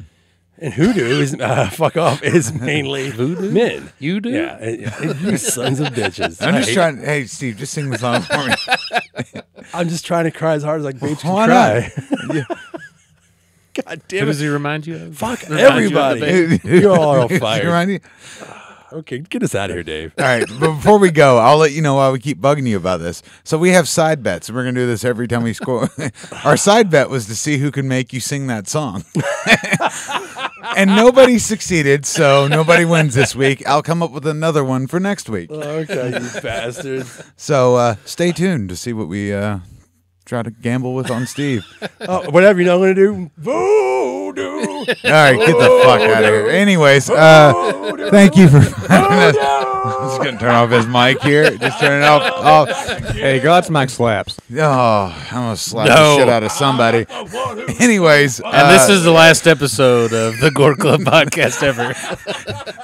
And hoodoo is uh, <laughs> fuck off is <laughs> mainly voodoo men. You do? Yeah, and- and you sons of bitches. I'm just hate- trying. Hey, Steve, just sing the song for me. <laughs> I'm just trying to cry as hard as like babes Why can not? cry. God Who damn does it! he remind you of? Fuck Remind you of the everybody. baby? You're all on Does it fire. remind you? Okay, get us out of here, Dave. All right, but before we go, I'll let you know why we keep bugging you about this. So we have side bets, and we're gonna do this every time we score. <laughs> Our side bet was to see who can make you sing that song, <laughs> and nobody succeeded, so nobody wins this week. I'll come up with another one for next week. Okay, you <laughs> bastards. So uh, stay tuned to see what we uh, try to gamble with on Steve. Oh, whatever you know I'm gonna do. Voodoo. <laughs> All right, get the fuck out of here. Anyways, uh, <laughs> thank you for. I'm <laughs> just gonna turn off his mic here. Just turn it off. off. Hey, God's mic slaps. Oh, I'm gonna slap No. the shit out of somebody. Anyways, And uh, this is the last episode of the Gore Club podcast ever.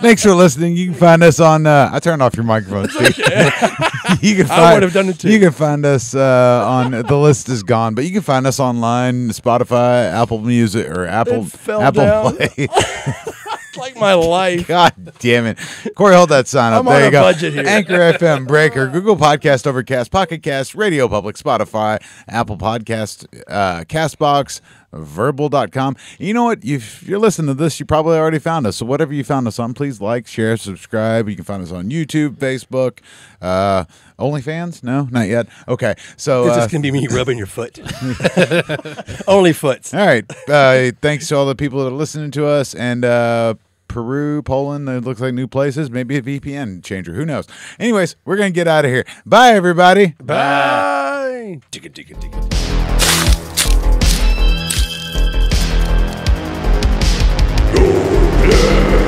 thanks for listening. You can find us on. Uh, I turned off your microphone, Steve. you can I would have done it too. You can find us uh, on the list is gone, but you can find us online, Spotify, Apple Music, or Apple Fell Apple down. Play. <laughs> like my <laughs> life. God damn it, Corey, hold that sign up. I'm there on you a go. budget here. Anchor <laughs> FM, Breaker, Google Podcast, Overcast, Pocket Cast, Radio Public, Spotify, Apple Podcast, uh, Castbox, Verbal.com. You know what? If you're listening to this, you probably already found us. So whatever you found us on, please like, share, subscribe. You can find us on YouTube, Facebook, uh, OnlyFans. No, not yet. Okay, so It's uh, just gonna be me <laughs> rubbing your foot. <laughs> Only foots. all right. Uh, thanks to all the people that are listening to us and uh, Peru, Poland. It looks like new places. Maybe a VPN changer. Who knows? Anyways, we're gonna get out of here. Bye, everybody. Bye. Digga, digga, digga. Go,